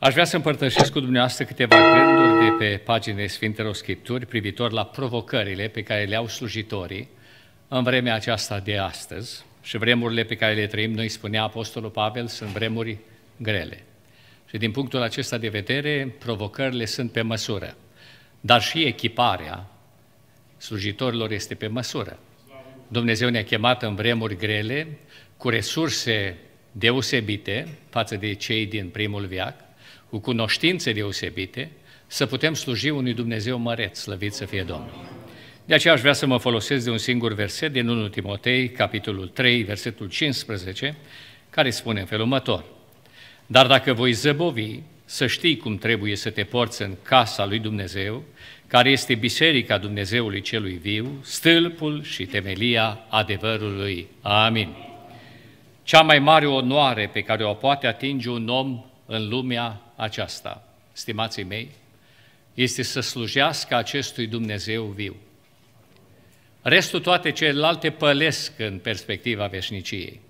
Aș vrea să împărtășesc cu dumneavoastră câteva gânduri de pe paginile Sfintelor Scripturi privitor la provocările pe care le au slujitorii în vremea aceasta de astăzi și vremurile pe care le trăim, noi spunea Apostolul Pavel, sunt vremuri grele. Și din punctul acesta de vedere, provocările sunt pe măsură, dar și echiparea slujitorilor este pe măsură. Dumnezeu ne-a chemat în vremuri grele, cu resurse deosebite față de cei din primul viac, cu cunoștințe deosebite, să putem sluji unui Dumnezeu măreț, slăvit să fie Domnul. De aceea aș vrea să mă folosesc de un singur verset din 1 Timotei, capitolul 3, versetul 15, care spune în felul următor. Dar dacă voi zăbovi, să știi cum trebuie să te porți în casa lui Dumnezeu, care este biserica Dumnezeului celui viu, stâlpul și temelia adevărului. Amin. Cea mai mare onoare pe care o poate atinge un om în lumea aceasta, stimații mei, este să slujească acestui Dumnezeu viu. Restul toate celelalte pălesc în perspectiva veșniciei.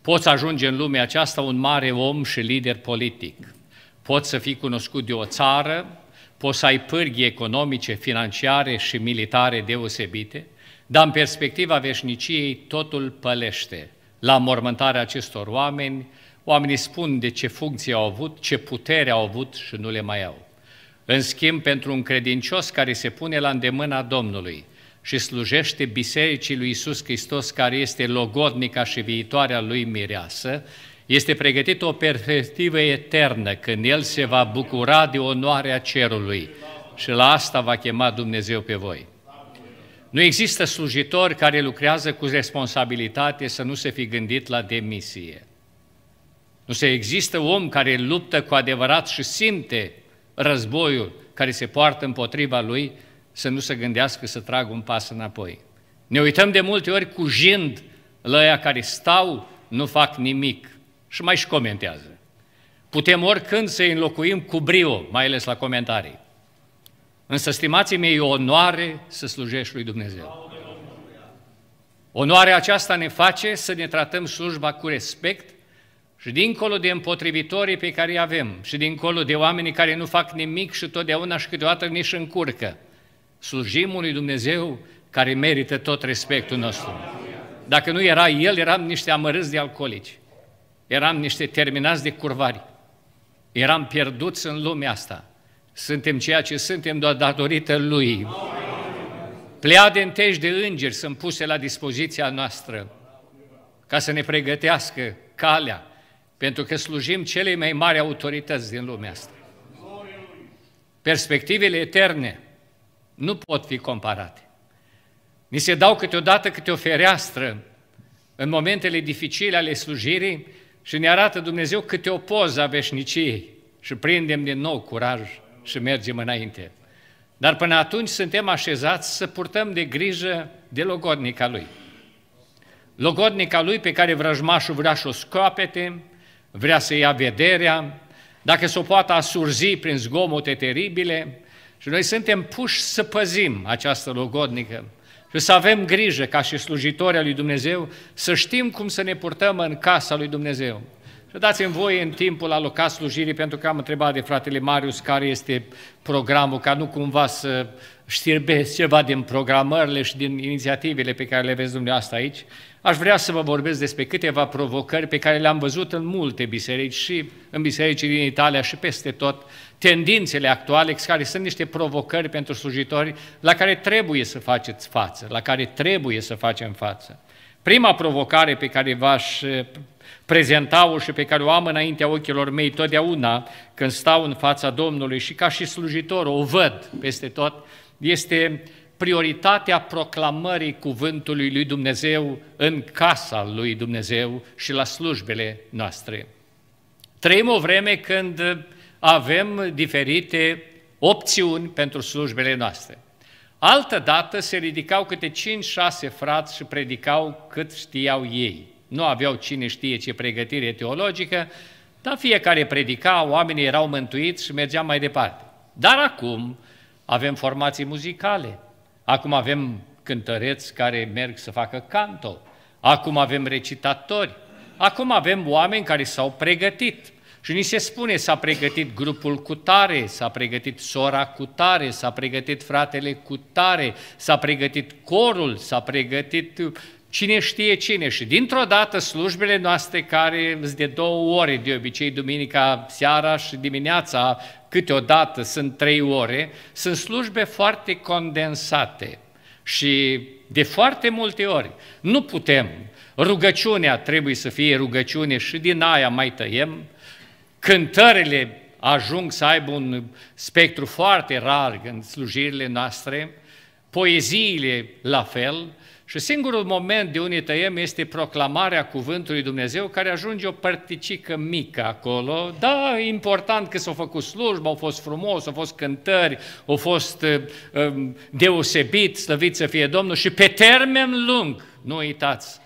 Poți ajunge în lumea aceasta un mare om și lider politic. Poți să fii cunoscut de o țară, poți să ai pârghii economice, financiare și militare deosebite, dar în perspectiva veșniciei totul pălește. La mormântarea acestor oameni, oamenii spun de ce funcție au avut, ce putere au avut și nu le mai au. În schimb, pentru un credincios care se pune la îndemâna Domnului și slujește Bisericii lui Isus Hristos, care este logodnica și viitoarea lui mireasă, este pregătită o perspectivă eternă, când El se va bucura de onoarea cerului și la asta va chema Dumnezeu pe voi. Nu există slujitor care lucrează cu responsabilitate să nu se fi gândit la demisie. Nu se există om care luptă cu adevărat și simte războiul care se poartă împotriva lui să nu se gândească să tragă un pas înapoi. Ne uităm de multe ori cu jind la aia care stau, nu fac nimic și mai și comentează. Putem oricând să-i înlocuim cu brio, mai ales la comentarii. Însă, stimații mei, e o onoare să slujești lui Dumnezeu. Onoarea aceasta ne face să ne tratăm slujba cu respect și dincolo de împotrivitorii pe care îi avem și dincolo de oamenii care nu fac nimic și totdeauna și câteodată nici încurcă, slujim unui Dumnezeu care merită tot respectul nostru. Dacă nu era El, eram niște amărâți de alcoolici, eram niște terminați de curvari, eram pierduți în lumea asta. Suntem ceea ce suntem doar datorită Lui. Pleade înteși de îngeri sunt puse la dispoziția noastră ca să ne pregătească calea, pentru că slujim cele mai mari autorități din lumea asta. Perspectivele eterne nu pot fi comparate. Ni se dau câteodată câte o fereastră în momentele dificile ale slujirii și ne arată Dumnezeu câte o poză a veșniciei și prindem din nou curaj și mergem înainte. Dar până atunci suntem așezați să purtăm de grijă de logodnica Lui. Logodnica Lui pe care vrăjmașul vrea să o scoapete, vrea să ia vederea, dacă se o poată asurzi prin zgomote teribile, și noi suntem puși să păzim această logodnică. Și să avem grijă ca și slujitori al lui Dumnezeu să știm cum să ne purtăm în casa lui Dumnezeu. Și dați-mi voie în timpul alocat slujirii, pentru că am întrebat de fratele Marius care este programul, ca nu cumva să știrbesc ceva din programările și din inițiativele pe care le veți dumneavoastră aici, aș vrea să vă vorbesc despre câteva provocări pe care le-am văzut în multe biserici și în biserici din Italia și peste tot, tendințele actuale, care sunt niște provocări pentru slujitori la care trebuie să faceți față, la care trebuie să facem față. Prima provocare pe care v-aș eh, prezenta-o și pe care o am înaintea ochilor mei totdeauna când stau în fața Domnului și ca și slujitor o văd peste tot, este prioritatea proclamării cuvântului lui Dumnezeu în casa lui Dumnezeu și la slujbele noastre. Trăim o vreme când avem diferite opțiuni pentru slujbele noastre. Altă dată se ridicau câte 5-6 frați și predicau cât știau ei. Nu aveau cine știe ce pregătire teologică, dar fiecare predica, oamenii erau mântuiți și mergeam mai departe. Dar acum avem formații muzicale, acum avem cântăreți care merg să facă canto, acum avem recitatori, acum avem oameni care s-au pregătit. Și ni se spune, s-a pregătit grupul cu tare, s-a pregătit sora cu tare, s-a pregătit fratele cu tare, s-a pregătit corul, s-a pregătit cine știe cine. Și dintr-o dată slujbele noastre, care sunt de două ore, de obicei duminica seara și dimineața, câteodată sunt trei ore, sunt slujbe foarte condensate. Și de foarte multe ori nu putem. Rugăciunea trebuie să fie rugăciune și din aia mai tăiem, cântările ajung să aibă un spectru foarte rar în slujirile noastre, poeziile la fel, și singurul moment de unde tăiem este proclamarea cuvântului Dumnezeu, care ajunge o părticică mică acolo. Da, e important că s-au făcut slujbă, au fost frumos, au fost cântări, au fost um, deosebit, slăvit să fie Domnul și pe termen lung, nu uitați,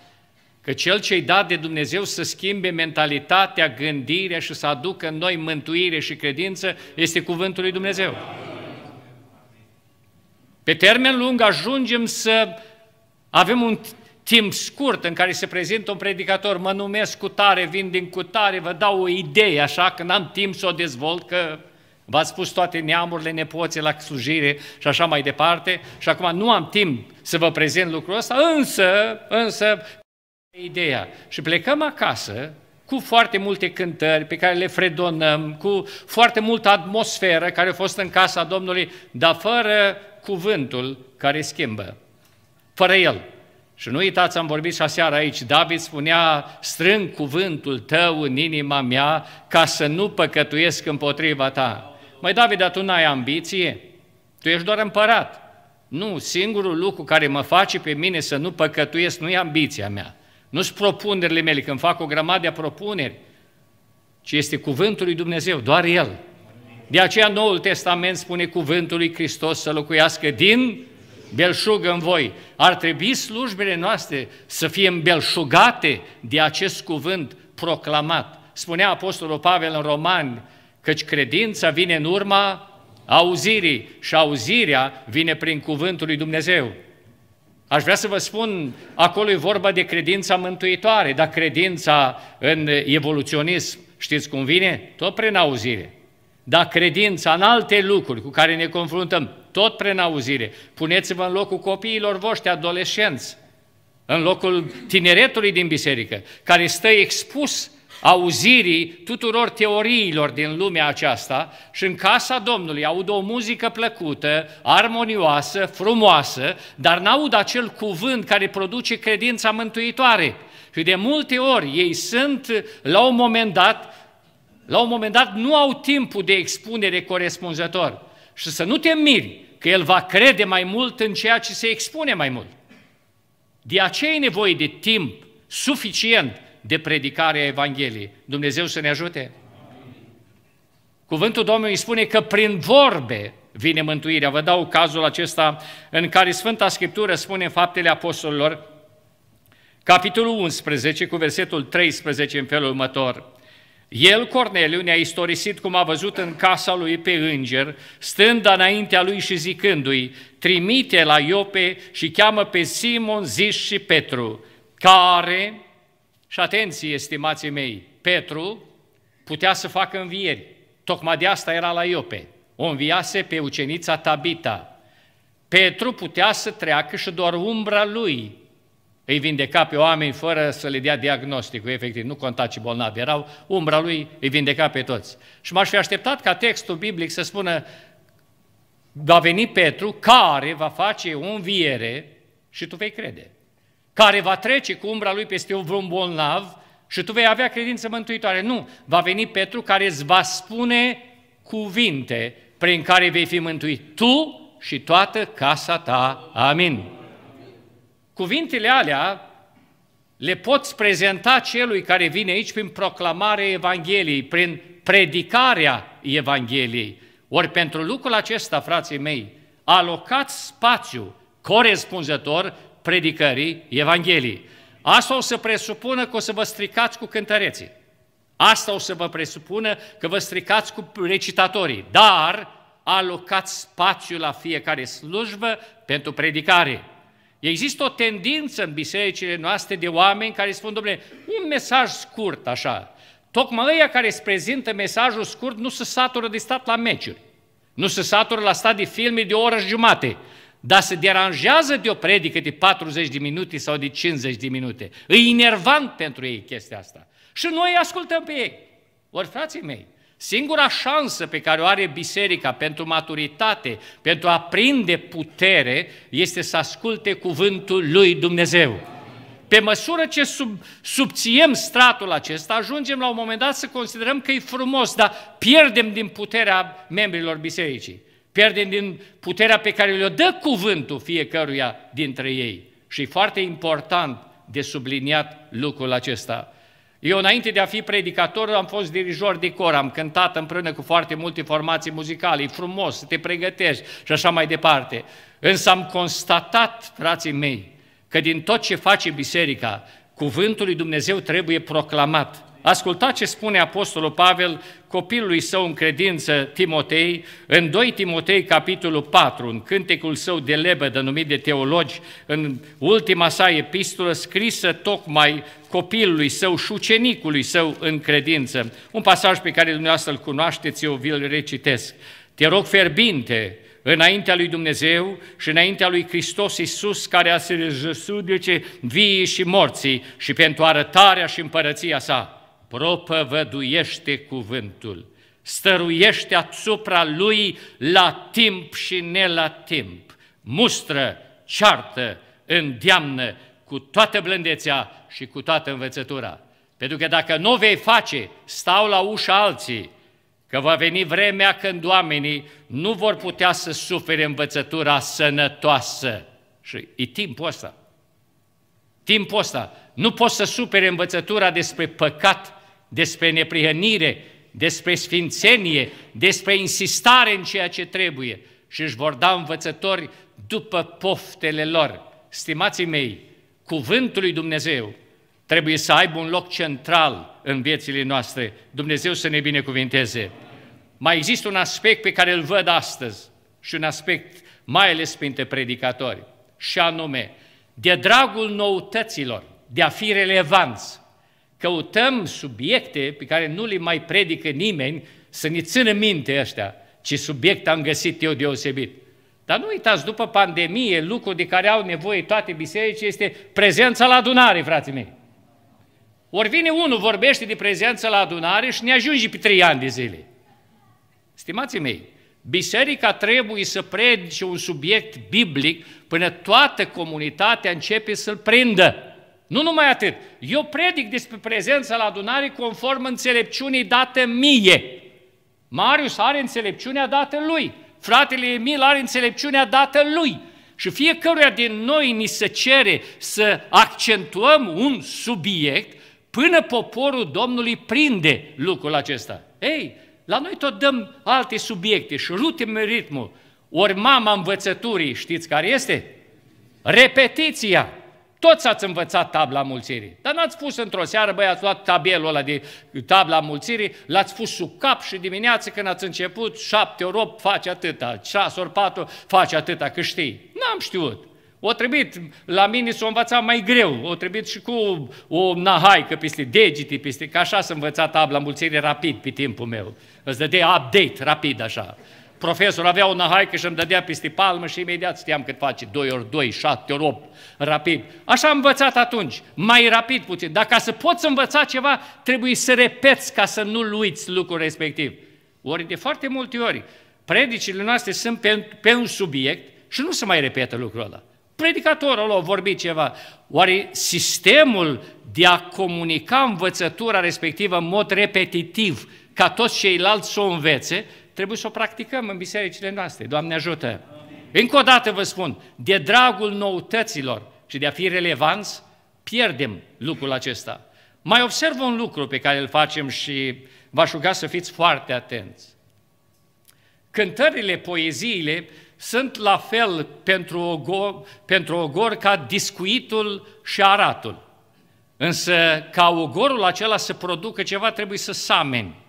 că cel ce-i dat de Dumnezeu să schimbe mentalitatea, gândirea și să aducă în noi mântuire și credință este cuvântul lui Dumnezeu. Pe termen lung ajungem să avem un timp scurt în care se prezintă un predicator, mă numesc cu tare, vin din cu tare, vă dau o idee așa, că n-am timp să o dezvolt, că v-ați spus toate neamurile, nepoții la slujire și așa mai departe, și acum nu am timp să vă prezint lucrul ăsta, însă, însă, ideea. Și plecăm acasă cu foarte multe cântări pe care le fredonăm, cu foarte multă atmosferă care a fost în casa Domnului, dar fără cuvântul care schimbă fără el. Și nu uitați, am vorbit și aseară aici, David spunea, strâng cuvântul tău în inima mea ca să nu păcătuiesc împotriva ta. Mai David, dar tu n-ai ambiție? Tu ești doar împărat. Nu, singurul lucru care mă face pe mine să nu păcătuiesc nu e ambiția mea, nu sunt propunerile mele, când fac o grămadă de propuneri, ci este cuvântul lui Dumnezeu, doar El. De aceea Noul Testament spune cuvântul lui Hristos să locuiască din belșug în voi. Ar trebui slujbele noastre să fie îmbelșugate de acest cuvânt proclamat. Spunea Apostolul Pavel în Romani, căci credința vine în urma auzirii și auzirea vine prin cuvântul lui Dumnezeu. Aș vrea să vă spun, acolo e vorba de credința mântuitoare, dar credința în evoluționism, știți cum vine? Tot prin auzire. Dar credința în alte lucruri cu care ne confruntăm, tot prin auzire. Puneți-vă în locul copiilor voștri, adolescenți, în locul tineretului din biserică, care stă expus auzirii tuturor teoriilor din lumea aceasta și în casa Domnului aud o muzică plăcută, armonioasă, frumoasă, dar n-aud acel cuvânt care produce credința mântuitoare. Și de multe ori ei sunt, la un moment dat, la un moment dat nu au timpul de expunere corespunzător. Și să nu te miri că el va crede mai mult în ceea ce se expune mai mult. De aceea e nevoie de timp suficient de predicare a Evangheliei. Dumnezeu să ne ajute? Cuvântul Domnului spune că prin vorbe vine mântuirea. Vă dau cazul acesta în care Sfânta Scriptură spune în Faptele Apostolilor, capitolul 11, cu versetul 13 în felul următor. El, Corneliu, ne-a istorisit cum a văzut în casa lui pe înger, stând înaintea lui și zicându-i, trimite la Iope și cheamă pe Simon, Zis și Petru, care, și atenție, estimații mei, Petru putea să facă învieri. Tocmai de asta era la Iope. O înviase pe ucenița Tabita. Petru putea să treacă și doar umbra lui îi vindeca pe oameni fără să le dea diagnosticul, efectiv, nu conta ce bolnavi erau, umbra lui îi vindeca pe toți. Și m-aș fi așteptat ca textul biblic să spună, va veni Petru care va face o înviere și tu vei crede, care va trece cu umbra lui peste un bolnav și tu vei avea credință mântuitoare. Nu, va veni Petru care îți va spune cuvinte prin care vei fi mântuit tu și toată casa ta. Amin. Cuvintele alea le poți prezenta celui care vine aici prin proclamarea Evangheliei, prin predicarea Evangheliei. Ori pentru lucrul acesta, frații mei, alocați spațiu corespunzător predicării Evangheliei. Asta o să presupună că o să vă stricați cu cântăreții. Asta o să vă presupună că vă stricați cu recitatorii. Dar alocați spațiu la fiecare slujbă pentru predicare. Există o tendință în bisericile noastre de oameni care spun, domnule, un mesaj scurt așa, Tocmai ăia care îți prezintă mesajul scurt nu se satură de stat la meciuri. Nu se satură la stat de filme de o oră și jumate. Dar se deranjează de o predică de 40 de minute sau de 50 de minute. E inervant pentru ei chestia asta. Și noi ascultăm pe ei. Ori, frații mei, singura șansă pe care o are biserica pentru maturitate, pentru a prinde putere, este să asculte cuvântul lui Dumnezeu. Pe măsură ce sub, subțiem stratul acesta, ajungem la un moment dat să considerăm că e frumos, dar pierdem din puterea membrilor bisericii. Pierdem din puterea pe care le-o dă cuvântul fiecăruia dintre ei. Și e foarte important de subliniat lucrul acesta. Eu, înainte de a fi predicator, am fost dirijor de cor, am cântat împreună cu foarte multe formații muzicale, e frumos să te pregătești și așa mai departe. Însă am constatat, frații mei, că din tot ce face biserica, cuvântul lui Dumnezeu trebuie proclamat. Ascultați ce spune Apostolul Pavel copilului său în credință, Timotei, în 2 Timotei, capitolul 4, în cântecul său de lebădă, numit de teologi, în ultima sa epistolă, scrisă tocmai copilului său și șucenicului său în credință. Un pasaj pe care dumneavoastră îl cunoașteți, eu vi-l recitesc. Te rog ferbinte, înaintea lui Dumnezeu și înaintea lui Hristos Iisus, care a să judece vii și morții și pentru arătarea și împărăția sa propovăduiește cuvântul, stăruiește asupra lui la timp și ne la timp, mustră, ceartă, îndeamnă cu toată blândețea și cu toată învățătura. Pentru că dacă nu vei face, stau la ușa alții, că va veni vremea când oamenii nu vor putea să sufere învățătura sănătoasă. Și e timpul ăsta. Timpul ăsta. Nu poți să supere învățătura despre păcat despre neprihănire, despre sfințenie, despre insistare în ceea ce trebuie și își vor da învățători după poftele lor. Stimații mei, cuvântul lui Dumnezeu trebuie să aibă un loc central în viețile noastre. Dumnezeu să ne binecuvinteze. Mai există un aspect pe care îl văd astăzi și un aspect mai ales printre predicatori, și anume, de dragul noutăților, de a fi relevanți, căutăm subiecte pe care nu le mai predică nimeni să ne țină minte ăștia, ce subiect am găsit eu deosebit. Dar nu uitați, după pandemie, lucrul de care au nevoie toate bisericii este prezența la adunare, frații mei. Ori vine unul, vorbește de prezență la adunare și ne ajunge pe trei ani de zile. Stimații mei, biserica trebuie să predice un subiect biblic până toată comunitatea începe să-l prindă. Nu numai atât. Eu predic despre prezența la adunare conform înțelepciunii dată mie. Marius are înțelepciunea dată lui. Fratele Emil are înțelepciunea dată lui. Și fiecăruia din noi ni se cere să accentuăm un subiect până poporul Domnului prinde lucrul acesta. Ei, la noi tot dăm alte subiecte și rutem ritmul. Ori mama învățăturii, știți care este? Repetiția. Toți ați învățat tabla mulțirii, dar n-ați pus într-o seară, băi, ați luat tabelul ăla de tabla mulțirii, l-ați pus sub cap și dimineața când ați început, șapte ori opt face atâta, șase ori patru face atâta, că știi. N-am știut. O trebuit, la mine s-o învăța mai greu, o trebuit și cu o nahaică peste degete, peste, că așa să învăța tabla mulțirii rapid pe timpul meu. Îți dădea update rapid așa. Profesorul avea o nahaică și îmi dădea peste palmă și imediat știam cât face, 2 ori 2, 7 ori 8, rapid. Așa am învățat atunci, mai rapid puțin. Dar ca să poți învăța ceva, trebuie să repeți ca să nu-l uiți lucrul respectiv. Ori de foarte multe ori, predicile noastre sunt pe, pe un subiect și nu se mai repetă lucrul ăla. Predicatorul a vorbit ceva. Oare sistemul de a comunica învățătura respectivă în mod repetitiv, ca toți ceilalți să o învețe, trebuie să o practicăm în bisericile noastre. Doamne ajută! Amin. Încă o dată vă spun, de dragul noutăților și de a fi relevanți, pierdem lucrul acesta. Mai observ un lucru pe care îl facem și v-aș ruga să fiți foarte atenți. Cântările, poeziile sunt la fel pentru ogor, pentru ogor ca discuitul și aratul. Însă ca ogorul acela să producă ceva, trebuie să sameni.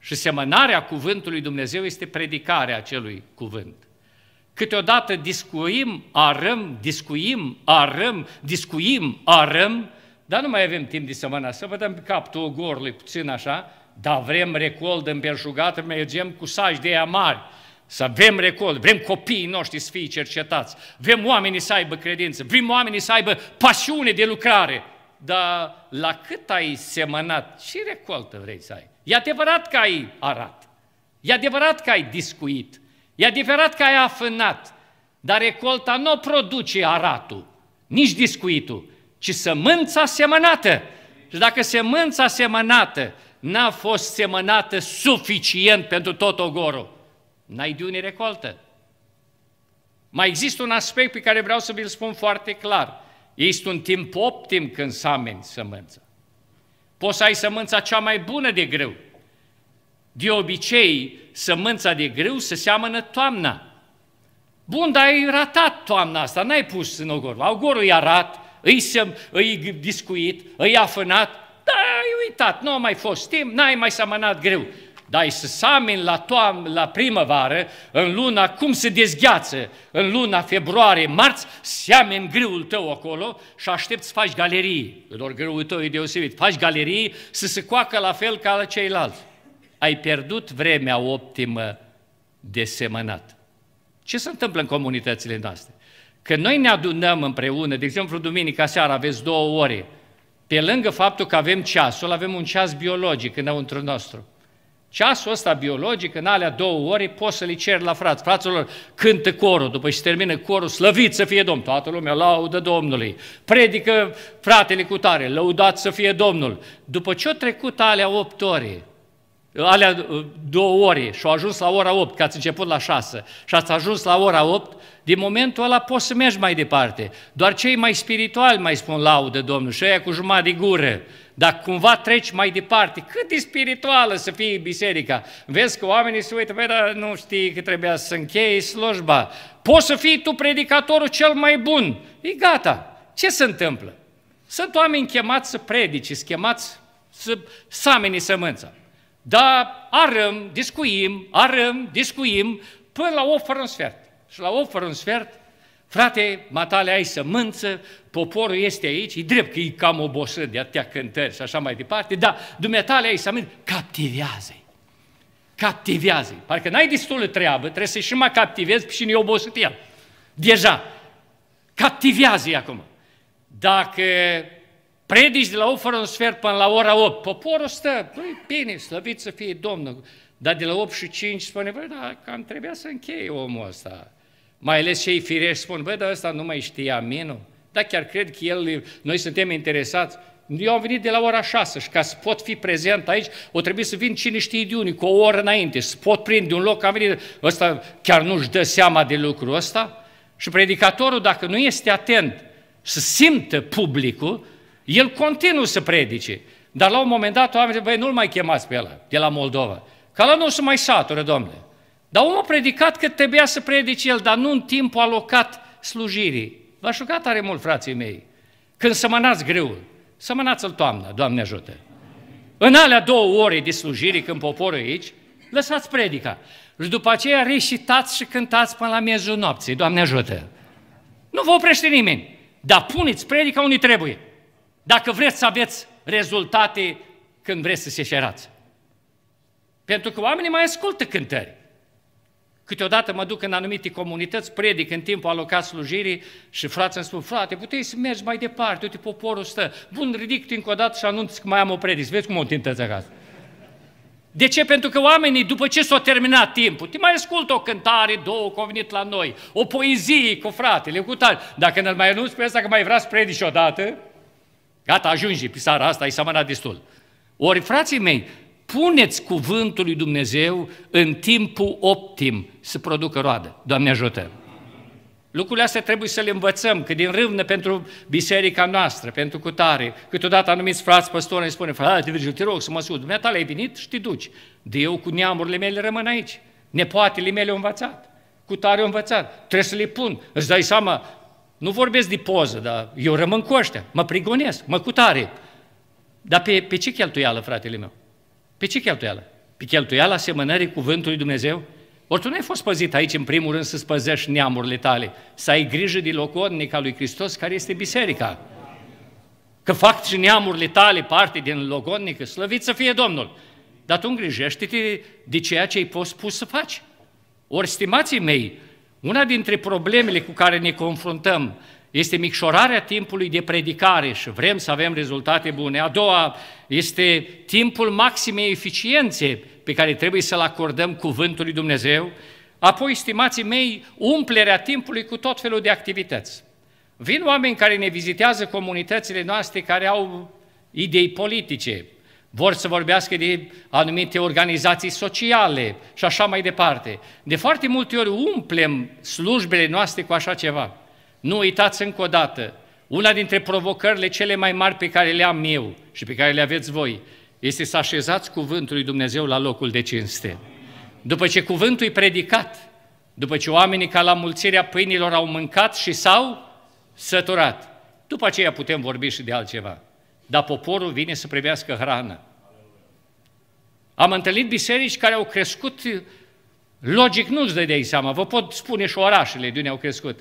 Și semănarea cuvântului Dumnezeu este predicarea acelui cuvânt. Câteodată discuim, arăm, discuim, arăm, discuim, arăm, dar nu mai avem timp de sămână, să vă dăm capul ogorului puțin așa, dar vrem recold împerșugat, mergem cu saj de ea mari, să avem recold, vrem copiii noștri să fie cercetați, vrem oamenii să aibă credință, vrem oamenii să aibă pasiune de lucrare, dar la cât ai semănat, ce recoltă vrei să ai? E adevărat că ai arat, e adevărat că ai discuit, e adevărat că ai afânat, dar recolta nu produce aratul, nici discuitul, ci sămânța semănată. Și dacă sămânța semănată n-a fost semănată suficient pentru tot ogorul, n-ai de unii recoltă. Mai există un aspect pe care vreau să vi-l spun foarte clar. Este un timp optim când să ameni sămânța. Poți să ai sămânța cea mai bună de grâu. De obicei, sămânța de grâu se seamănă toamna. Bun, dar ai ratat toamna asta, n-ai pus în ogor. Ogorul e arat, îi, sem, îi discuit, îi afânat, da, ai uitat, nu a mai fost timp, n-ai mai sămănat greu. Dar ai să sameni la, toam, la primăvară, în luna, cum se dezgheață, în luna februarie, marți, seameni greul tău acolo și aștepți să faci galerii. Doar greul tău e deosebit. Faci galerii să se coacă la fel ca ceilalți. Ai pierdut vremea optimă de semănat. Ce se întâmplă în comunitățile noastre? Că noi ne adunăm împreună, de exemplu, duminica seara aveți două ore, pe lângă faptul că avem ceasul, avem un ceas biologic înăuntru nostru. Ceasul ăsta biologic, în alea două ore, poți să-l ceri la frați. Fraților, cântă corul, după ce termină corul, slăvit să fie Domnul. Toată lumea laudă Domnului. Predică fratele cu tare, lăudat să fie Domnul. După ce au trecut alea opt ore, alea uh, două ore și au ajuns la ora 8, că ați început la 6 și ați ajuns la ora 8, din momentul ăla poți să mergi mai departe. Doar cei mai spirituali mai spun laudă Domnul și aia cu jumătate de gură. Dar cumva treci mai departe, cât de spirituală să fie biserica. Vezi că oamenii se uită, dar nu știi că trebuia să închei slujba. Poți să fii tu predicatorul cel mai bun. E gata. Ce se întâmplă? Sunt oameni chemați să predice, chemați să sameni sămânța. Dar arăm, discuim, arăm, discuim, până la 8 fără un sfert. Și la 8 fără un sfert, frate, matale ai sămânță, poporul este aici, e drept că e cam obosit de atâtea cântări și așa mai departe, dar dumneatale ai sămânță, captivează-i. Captivează-i. Parcă n-ai destulă treabă, trebuie să-i și mai captivezi și nu-i obosit el. Deja. Captivează-i acum. Dacă predici de la 8 fără un sfert până la ora 8, poporul stă, păi bine, slăvit să fie Domnul, dar de la 8 și 5 spune, băi, da, cam trebuia să încheie omul ăsta. Mai ales cei firești spun, băi, dar ăsta nu mai știa minul. Da, chiar cred că el, noi suntem interesați. Eu am venit de la ora 6 și ca să pot fi prezent aici, o trebuie să vin cine știe de unii, cu o oră înainte, să pot prinde un loc, am venit, ăsta chiar nu-și dă seama de lucrul ăsta. Și predicatorul, dacă nu este atent să simtă publicul, el continuă să predice, dar la un moment dat oamenii băi, nu-l mai chemați pe ăla, de la Moldova, că ăla nu se mai satură, domnule. Dar omul a predicat că trebuia să predice el, dar nu în timpul alocat slujirii. V-aș ruga tare mult, frații mei, când sămănați greul, sămănați-l toamnă, Doamne ajută. În alea două ore de slujire, când poporul e aici, lăsați predica. Și după aceea reșitați și cântați până la miezul nopții, Doamne ajută. Nu vă oprește nimeni, dar puneți predica unde trebuie dacă vreți să aveți rezultate când vreți să se șerați. Pentru că oamenii mai ascultă cântări. Câteodată mă duc în anumite comunități, predic în timpul alocat slujirii și frații îmi spun, frate, puteai să mergi mai departe, uite, poporul stă. Bun, ridic încă o dată și anunț că mai am o predic. Vezi cum o tintăți acasă. De ce? Pentru că oamenii, după ce s-a terminat timpul, te mai ascultă o cântare, două, că au venit la noi, o poezie cu fratele, cu tare. Dacă ne-l mai anunți pe ăsta că mai vrea să predici odată, Gata, ajungi, pe seara asta ai sămănat destul. Ori, frații mei, puneți cuvântul lui Dumnezeu în timpul optim să producă roadă. Doamne ajută! Lucrurile astea trebuie să le învățăm, că din râvnă pentru biserica noastră, pentru cutare, câteodată anumiți frați păstori îmi spune, frate Virgil, te rog să mă sud, dumneata ai venit și te duci. De eu cu neamurile mele rămân aici. Nepoatele mele au învățat, cu tare au învățat, trebuie să le pun. Îți dai seama, nu vorbesc de poză, dar eu rămân cu ăștia, mă prigonesc, mă cutare. Dar pe, pe ce cheltuială, fratele meu? Pe ce cheltuială? Pe cheltuiala semănării cuvântului Dumnezeu? Ori tu nu ai fost păzit aici, în primul rând, să-ți păzești neamurile tale, să ai grijă de logodnica lui Hristos, care este biserica. că fac și neamurile tale parte din logodnică, slăvit să fie Domnul. Dar tu îngrijește-te de ceea ce ai fost pus să faci. Ori, stimații mei, una dintre problemele cu care ne confruntăm este micșorarea timpului de predicare și vrem să avem rezultate bune. A doua este timpul maximei eficiențe pe care trebuie să-l acordăm cuvântului Dumnezeu. Apoi, stimații mei, umplerea timpului cu tot felul de activități. Vin oameni care ne vizitează comunitățile noastre care au idei politice, vor să vorbească de anumite organizații sociale și așa mai departe. De foarte multe ori umplem slujbele noastre cu așa ceva. Nu uitați încă o dată, una dintre provocările cele mai mari pe care le am eu și pe care le aveți voi, este să așezați cuvântul lui Dumnezeu la locul de cinste. După ce cuvântul e predicat, după ce oamenii ca la mulțirea pâinilor au mâncat și s-au săturat, după aceea putem vorbi și de altceva. Dar poporul vine să privească hrană. Am întâlnit biserici care au crescut, logic nu-ți dădeai seama, vă pot spune și orașele de unde au crescut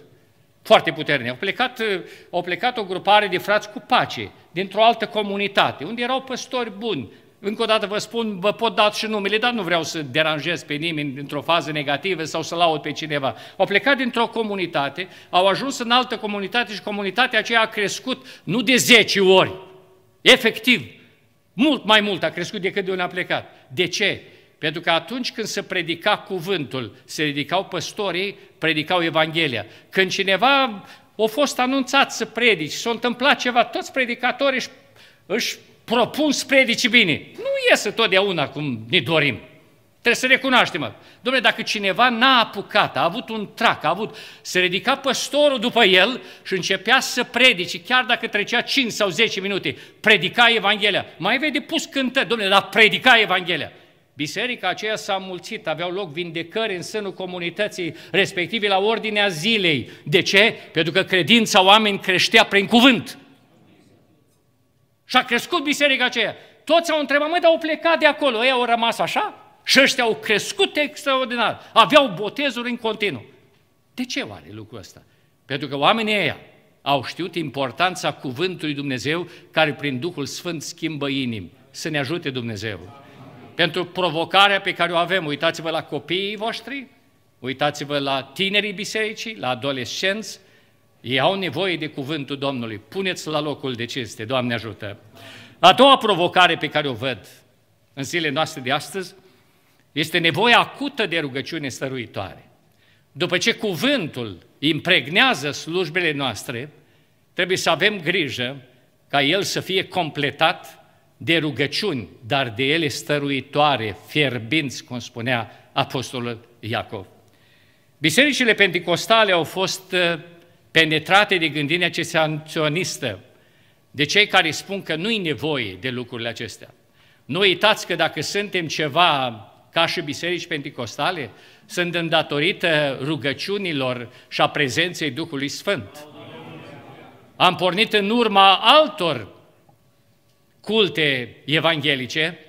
foarte puternic. Au plecat, au plecat o grupare de frați cu pace, dintr-o altă comunitate, unde erau păstori buni. Încă o dată vă spun, vă pot da și numele, dar nu vreau să deranjez pe nimeni într-o fază negativă sau să laud pe cineva. Au plecat dintr-o comunitate, au ajuns în altă comunitate și comunitatea aceea a crescut nu de 10 ori, efectiv, mult mai mult a crescut decât de unde a plecat. De ce? Pentru că atunci când se predica cuvântul, se ridicau păstorii, predicau Evanghelia. Când cineva a fost anunțat să predici, s-a întâmplat ceva, toți predicatorii își, își propun să predici bine. Nu iese totdeauna cum ne dorim. Trebuie să recunoaștem. Dom'le, dacă cineva n-a apucat, a avut un trac, a avut, se ridica păstorul după el și începea să predice, chiar dacă trecea 5 sau 10 minute, predica Evanghelia. Mai vede pus cântă, domnule, dar predica Evanghelia. Biserica aceea s-a mulțit, aveau loc vindecări în sânul comunității respective la ordinea zilei. De ce? Pentru că credința oameni creștea prin cuvânt. Și a crescut biserica aceea. Toți au întrebat, măi, dar au plecat de acolo, ei au rămas așa? Și ăștia au crescut extraordinar, aveau botezuri în continuu. De ce oare lucrul ăsta? Pentru că oamenii ăia au știut importanța cuvântului Dumnezeu care prin Duhul Sfânt schimbă inimi. Să ne ajute Dumnezeu pentru provocarea pe care o avem. Uitați-vă la copiii voștri, uitați-vă la tinerii bisericii, la adolescenți, ei au nevoie de cuvântul Domnului. Puneți la locul de cinste, Doamne ajută! A doua provocare pe care o văd în zilele noastre de astăzi este nevoia acută de rugăciune stăruitoare. După ce cuvântul impregnează slujbele noastre, trebuie să avem grijă ca el să fie completat de rugăciuni, dar de ele stăruitoare, fierbinți, cum spunea Apostolul Iacov. Bisericile pentecostale au fost uh, penetrate de gândirea cesaționistă, de cei care spun că nu-i nevoie de lucrurile acestea. Nu uitați că dacă suntem ceva ca și biserici pentecostale, sunt îndatorită rugăciunilor și a prezenței Duhului Sfânt. Am pornit în urma altor culte evanghelice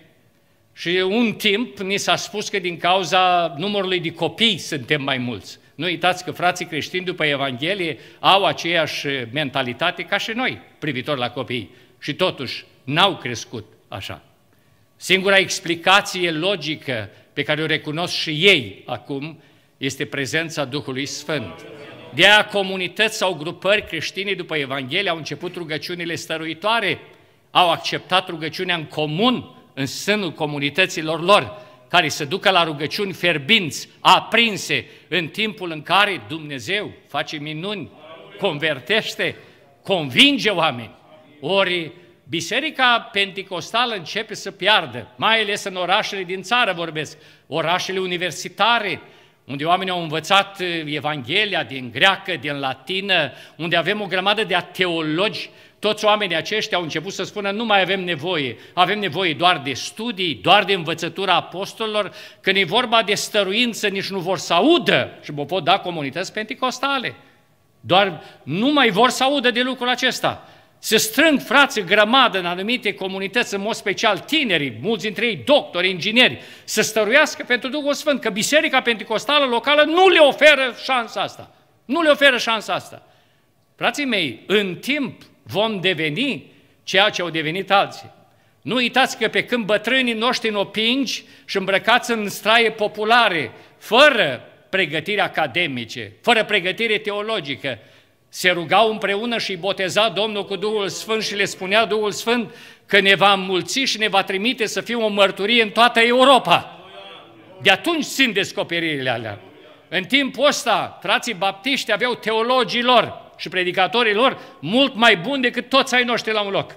și un timp ni s-a spus că din cauza numărului de copii suntem mai mulți. Nu uitați că frații creștini după Evanghelie au aceeași mentalitate ca și noi privitor la copii și totuși n-au crescut așa. Singura explicație logică pe care o recunosc și ei acum este prezența Duhului Sfânt. De aia comunități sau grupări creștine după Evanghelie au început rugăciunile stăruitoare au acceptat rugăciunea în comun în sânul comunităților lor, care să ducă la rugăciuni ferbinți, aprinse, în timpul în care Dumnezeu face minuni, convertește, convinge oameni. Ori Biserica Pentecostală începe să piardă, mai ales în orașele din țară vorbesc, orașele universitare, unde oamenii au învățat Evanghelia din greacă, din latină, unde avem o grămadă de teologi toți oamenii aceștia au început să spună nu mai avem nevoie, avem nevoie doar de studii, doar de învățătura apostolilor, când e vorba de stăruință nici nu vor să audă și vă pot da comunități pentecostale. Doar nu mai vor să audă de lucrul acesta. Se strâng frații grămadă în anumite comunități, în mod special tinerii, mulți dintre ei doctori, ingineri, să stăruiască pentru Duhul Sfânt, că Biserica Pentecostală locală nu le oferă șansa asta. Nu le oferă șansa asta. Frații mei, în timp vom deveni ceea ce au devenit alții. Nu uitați că pe când bătrânii noștri în opingi și îmbrăcați în straie populare, fără pregătiri academice, fără pregătire teologică, se rugau împreună și boteza Domnul cu Duhul Sfânt și le spunea Duhul Sfânt că ne va înmulți și ne va trimite să fim o mărturie în toată Europa. De atunci țin descoperirile alea. În timpul ăsta, frații baptiști aveau teologii lor și predicatorii lor mult mai buni decât toți ai noștri la un loc.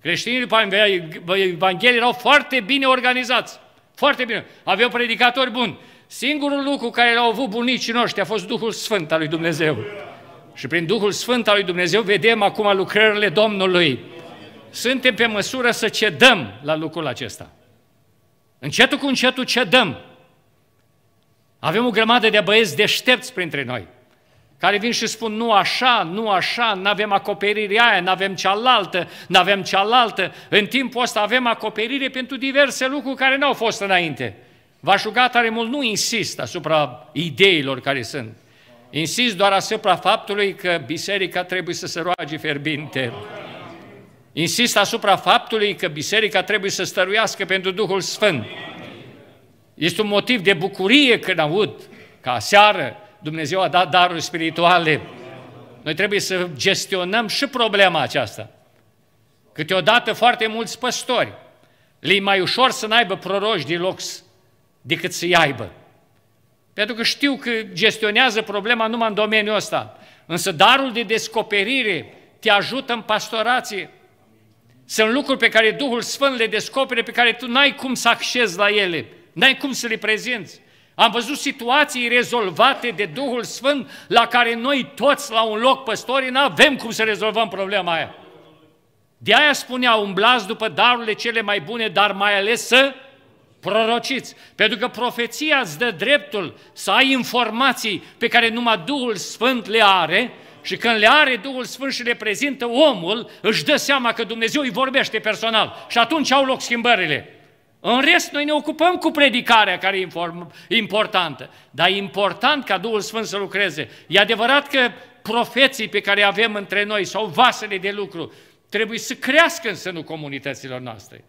Creștinii după Evanghelie erau foarte bine organizați. Foarte bine. Aveau predicatori buni. Singurul lucru care l-au avut bunicii noștri a fost Duhul Sfânt al lui Dumnezeu. Și prin Duhul Sfânt al lui Dumnezeu vedem acum lucrările Domnului. Suntem pe măsură să cedăm la lucrul acesta. Încetul cu încetul cedăm. Avem o grămadă de băieți deștepți printre noi, care vin și spun nu așa, nu așa, nu avem acoperirea aia, nu avem cealaltă, nu avem cealaltă. În timpul ăsta avem acoperire pentru diverse lucruri care nu au fost înainte. V-aș ruga tare mult, nu insist asupra ideilor care sunt. Insist doar asupra faptului că biserica trebuie să se roage fierbinte. Insist asupra faptului că biserica trebuie să stăruiască pentru Duhul Sfânt. Este un motiv de bucurie când aud că aseară Dumnezeu a dat daruri spirituale. Noi trebuie să gestionăm și problema aceasta. Câteodată foarte mulți păstori le mai ușor să n-aibă proroși de loc decât să-i aibă. Pentru că știu că gestionează problema numai în domeniul ăsta. Însă darul de descoperire te ajută în pastorație. Sunt lucruri pe care Duhul Sfânt le descopere, pe care tu n-ai cum să accezi la ele, n-ai cum să le prezinți. Am văzut situații rezolvate de Duhul Sfânt la care noi toți la un loc păstorii nu avem cum să rezolvăm problema aia. De aia spunea, umblați după darurile cele mai bune, dar mai ales să prorociți. Pentru că profeția îți dă dreptul să ai informații pe care numai Duhul Sfânt le are și când le are Duhul Sfânt și le prezintă omul, își dă seama că Dumnezeu îi vorbește personal și atunci au loc schimbările. În rest, noi ne ocupăm cu predicarea care e importantă, dar e important ca Duhul Sfânt să lucreze. E adevărat că profeții pe care avem între noi sau vasele de lucru trebuie să crească în sânul comunităților noastre.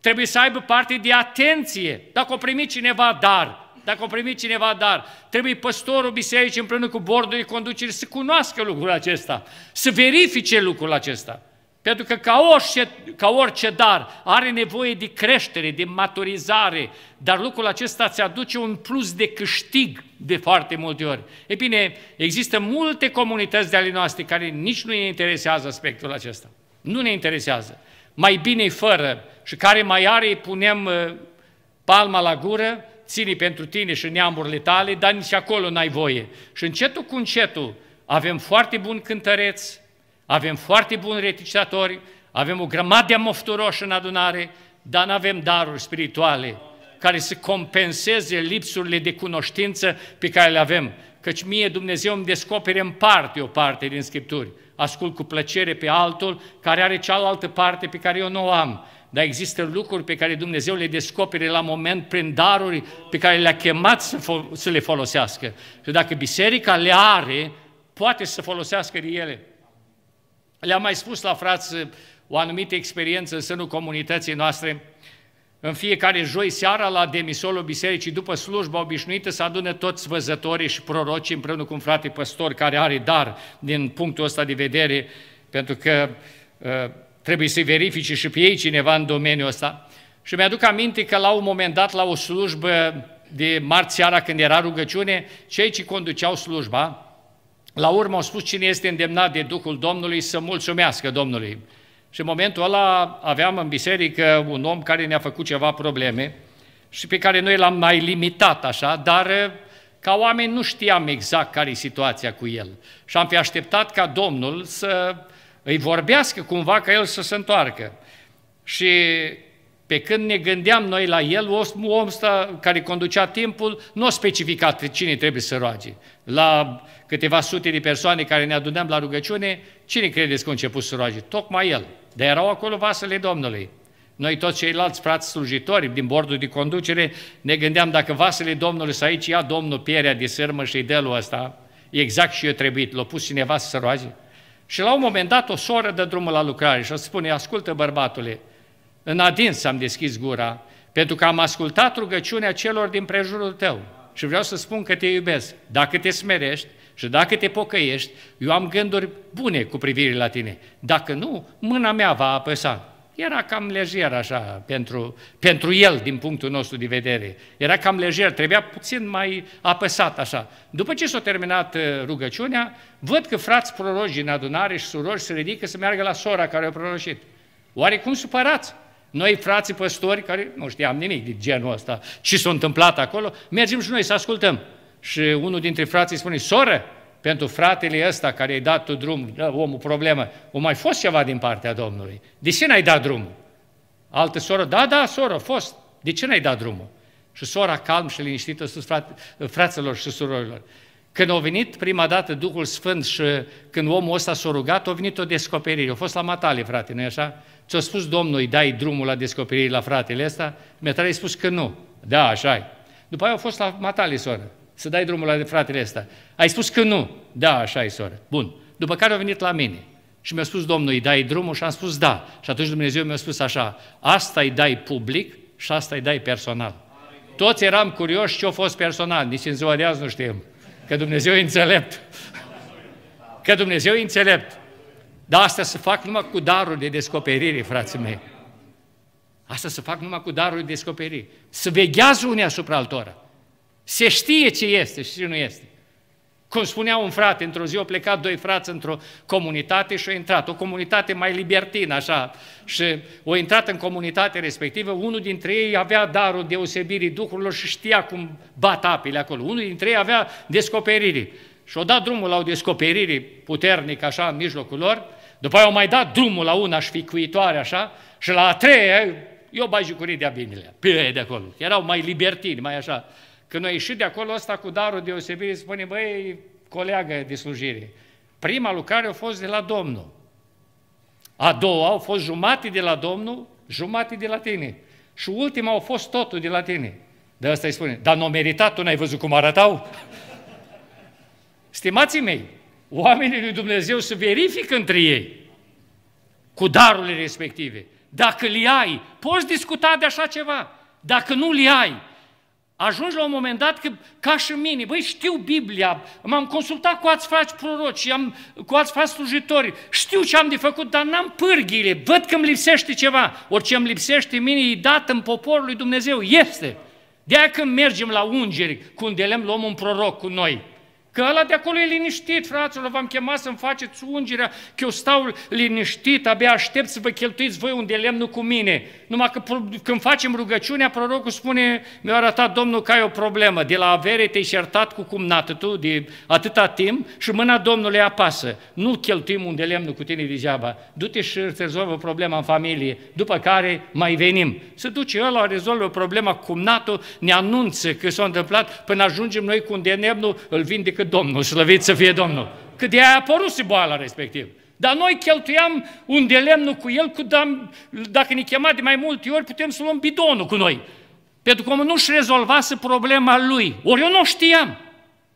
Trebuie să aibă parte de atenție. Dacă o primi cineva dar, dacă o primi cineva dar, trebuie păstorul bisericii împreună cu bordul de conducere să cunoască lucrul acesta, să verifice lucrul acesta. Pentru că ca orice, ca orice dar are nevoie de creștere, de maturizare, dar lucrul acesta ți aduce un plus de câștig de foarte multe ori. E bine, există multe comunități de ale noastre care nici nu ne interesează aspectul acesta. Nu ne interesează. Mai bine fără și care mai are îi punem uh, palma la gură, ține pentru tine și neamurile tale, dar nici acolo n-ai voie. Și încetul cu încetul avem foarte buni cântăreți, avem foarte buni recitatori, avem o grămadă de mofturoși în adunare, dar nu avem daruri spirituale care să compenseze lipsurile de cunoștință pe care le avem. Căci mie Dumnezeu îmi descopere în parte o parte din Scripturi. Ascult cu plăcere pe altul care are cealaltă parte pe care eu nu o am. Dar există lucruri pe care Dumnezeu le descopere la moment prin daruri pe care le-a chemat să, să le folosească. Și dacă biserica le are, poate să folosească de ele. Le-am mai spus la frați o anumită experiență în sânul comunității noastre. În fiecare joi seara la demisolul bisericii, după slujba obișnuită, să adună toți văzătorii și prorocii împreună cu un frate păstor care are dar din punctul ăsta de vedere, pentru că uh, trebuie să-i verifice și pe ei cineva în domeniul ăsta. Și mi-aduc aminte că la un moment dat, la o slujbă de marți seara, când era rugăciune, cei ce conduceau slujba, la urmă au spus cine este îndemnat de Duhul Domnului să mulțumească Domnului. Și în momentul ăla aveam în biserică un om care ne-a făcut ceva probleme și pe care noi l-am mai limitat așa, dar ca oameni nu știam exact care e situația cu el. Și am fi așteptat ca Domnul să îi vorbească cumva ca el să se întoarcă. Și pe când ne gândeam noi la el, omul ăsta care conducea timpul nu a specificat cine trebuie să roage. La câteva sute de persoane care ne adunăm la rugăciune, cine credeți că a început să roage? Tocmai el. Dar erau acolo vasele Domnului. Noi toți ceilalți frați slujitori din bordul de conducere ne gândeam dacă vasele Domnului să aici ia Domnul pierea de sârmă și delul ăsta, exact și eu trebuit, l-a pus cineva să se roage. Și la un moment dat o soră dă drumul la lucrare și o spune, ascultă bărbatule, în adins am deschis gura, pentru că am ascultat rugăciunea celor din prejurul tău și vreau să spun că te iubesc. Dacă te smerești și dacă te pocăiești, eu am gânduri bune cu privire la tine. Dacă nu, mâna mea va apăsa. Era cam lejer așa pentru, pentru el, din punctul nostru de vedere. Era cam lejer, trebuia puțin mai apăsat așa. După ce s-a terminat uh, rugăciunea, văd că frați proroși din adunare și surori se ridică să meargă la sora care a proroșit. Oarecum supărați? Noi, frații păstori, care nu știam nimic de genul ăsta, ce s-a întâmplat acolo, mergem și noi să ascultăm. Și unul dintre frații spune, soră, pentru fratele ăsta care i-ai dat tu drum, da, omul problemă, o mai fost ceva din partea Domnului. De ce n-ai dat drumul? Altă soră, da, da, soră, a fost. De ce n-ai dat drumul? Și sora calm și liniștită sus frate, fraților și surorilor. Când a venit prima dată Duhul Sfânt și când omul ăsta s-a rugat, a venit o descoperire. A fost la Matale, frate, nu-i așa? Ți-a spus Domnul, îi dai drumul la descoperire la fratele ăsta? Mi-a spus că nu. Da, așa -i. După aia a fost la Matale, soră să dai drumul la fratele ăsta. Ai spus că nu. Da, așa e, soră. Bun. După care a venit la mine și mi-a spus Domnul, îi dai drumul? Și am spus da. Și atunci Dumnezeu mi-a spus așa, asta îi dai public și asta îi dai personal. Toți eram curioși ce a fost personal, nici în ziua de azi nu știm. Că Dumnezeu e înțelept. Că Dumnezeu e înțelept. Dar asta se fac numai cu darul de descoperire, frații mei. Asta se fac numai cu darul de descoperire. Să veghează unii asupra altora. Se știe ce este și ce nu este. Cum spunea un frate, într-o zi au plecat doi frați într-o comunitate și au intrat, o comunitate mai libertină, așa, și au intrat în comunitatea respectivă, unul dintre ei avea darul deosebirii Duhurilor și știa cum bat apele acolo. Unul dintre ei avea descoperiri și au dat drumul la o descoperire puternică, așa, în mijlocul lor, după aia au mai dat drumul la una șficuitoare, așa, și la a treia, eu bajucurii de-a binele, pe de acolo. Erau mai libertini, mai așa. Când a ieșit de acolo ăsta cu darul deosebire, spune, băi, coleagă de slujire, prima lucrare a fost de la Domnul. A doua au fost jumate de la Domnul, jumate de la tine. Și ultima au fost totul de la tine. De asta îi spune, dar nu meritat, tu n-ai văzut cum arătau? Stimații mei, oamenii lui Dumnezeu se verifică între ei cu darurile respective. Dacă le ai, poți discuta de așa ceva. Dacă nu le ai, ajungi la un moment dat că, ca și mine, băi, știu Biblia, m-am consultat cu alți frați proroci, am, cu alți frați slujitori, știu ce am de făcut, dar n-am pârghile, văd că îmi lipsește ceva. Orice îmi lipsește mine e dat în poporul lui Dumnezeu, este. De aia când mergem la ungeri, cu un delem, luăm un proroc cu noi. Că ăla de acolo e liniștit, fraților, v-am chemat să-mi faceți ungerea, că eu stau liniștit, abia aștept să vă cheltuiți voi un de lemnul cu mine. Numai că când facem rugăciunea, prorocul spune, mi-a arătat Domnul că ai o problemă, de la avere te-ai certat cu cumnată tu de atâta timp și mâna Domnului apasă. Nu cheltuim un de lemnul cu tine degeaba, du-te și îți rezolvă problema în familie, după care mai venim. Să duce ăla, rezolvă problema cu cumnatul, ne anunță că s-a întâmplat, până ajungem noi cu un de lemnul, îl vindecă decât Domnul, slăvit să fie Domnul. Că de aia a apărut boala respectiv. Dar noi cheltuiam un de lemnul cu el, cu dam, dacă ne chema de mai multe ori, putem să luăm bidonul cu noi. Pentru că nu-și rezolvase problema lui. Ori eu nu știam.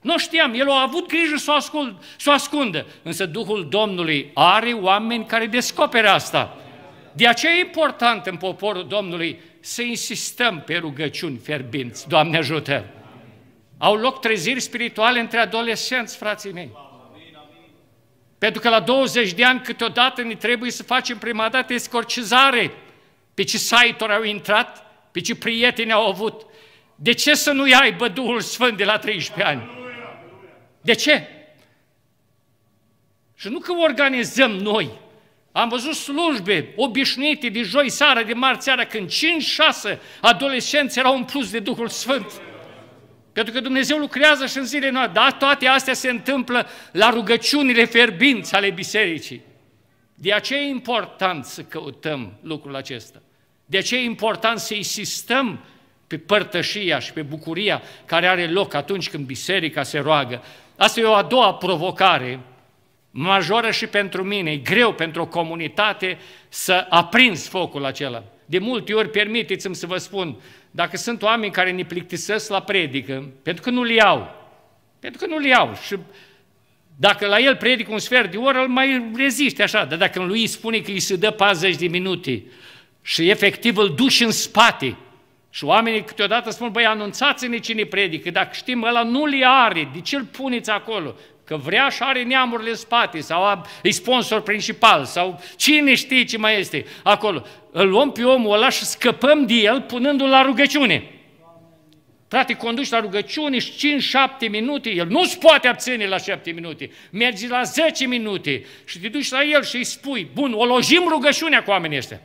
Nu știam, el a avut grijă să o, ascult, să o ascundă. Însă Duhul Domnului are oameni care descoperă asta. De aceea e important în poporul Domnului să insistăm pe rugăciuni fierbinți. Doamne ajută! Au loc treziri spirituale între adolescenți, frații mei. Pentru că la 20 de ani câteodată ne trebuie să facem prima dată escorcizare. Pe ce site au intrat, pe ce prieteni au avut. De ce să nu-i aibă Duhul Sfânt de la 13 ani? De ce? Și nu că organizăm noi. Am văzut slujbe obișnuite de joi seara, de marți seara, când 5-6 adolescenți erau în plus de Duhul Sfânt. Pentru că Dumnezeu lucrează și în zilele noastre. Dar toate astea se întâmplă la rugăciunile ferbinți ale bisericii. De aceea e important să căutăm lucrul acesta. De aceea e important să insistăm pe părtășia și pe bucuria care are loc atunci când biserica se roagă. Asta e o a doua provocare majoră și pentru mine. E greu pentru o comunitate să aprins focul acela. De multe ori, permiteți-mi să vă spun, dacă sunt oameni care ne plictisesc la predică, pentru că nu le iau, pentru că nu le iau și Dacă la el predic un sfert de oră, îl mai reziste așa, dar dacă lui spune că îi se dă 40 de minute și efectiv îl duci în spate, și oamenii câteodată spun, băi, anunțați-ne cine predică, dacă știm, ăla nu le are, de ce îl puneți acolo? Că vrea și are neamurile în spate, sau e sponsor principal, sau cine știe ce mai este acolo. Îl luăm pe omul ăla și scăpăm de el punându-l la rugăciune. Frate, conduci la rugăciune și 5-7 minute, el nu-ți poate abține la 7 minute, mergi la 10 minute și te duci la el și îi spui, bun, o lojim rugăciunea cu oamenii ăștia.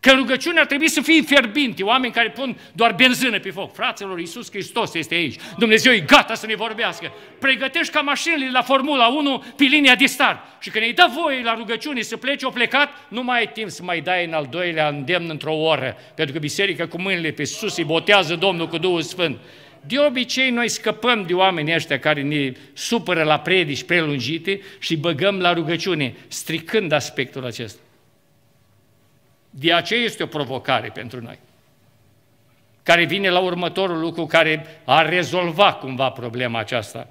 Că rugăciunea trebuie să fie fierbinte, oameni care pun doar benzină pe foc. Fraților, Iisus Hristos este aici. Dumnezeu e gata să ne vorbească. Pregătești ca mașinile la Formula 1 pe linia de start. Și când îi dă voie la rugăciune să plece, o plecat, nu mai ai timp să mai dai în al doilea îndemn într-o oră. Pentru că biserica cu mâinile pe sus îi botează Domnul cu Duhul Sfânt. De obicei, noi scăpăm de oamenii ăștia care ne supără la predici prelungite și băgăm la rugăciune, stricând aspectul acesta. De aceea este o provocare pentru noi, care vine la următorul lucru care a rezolvat cumva problema aceasta.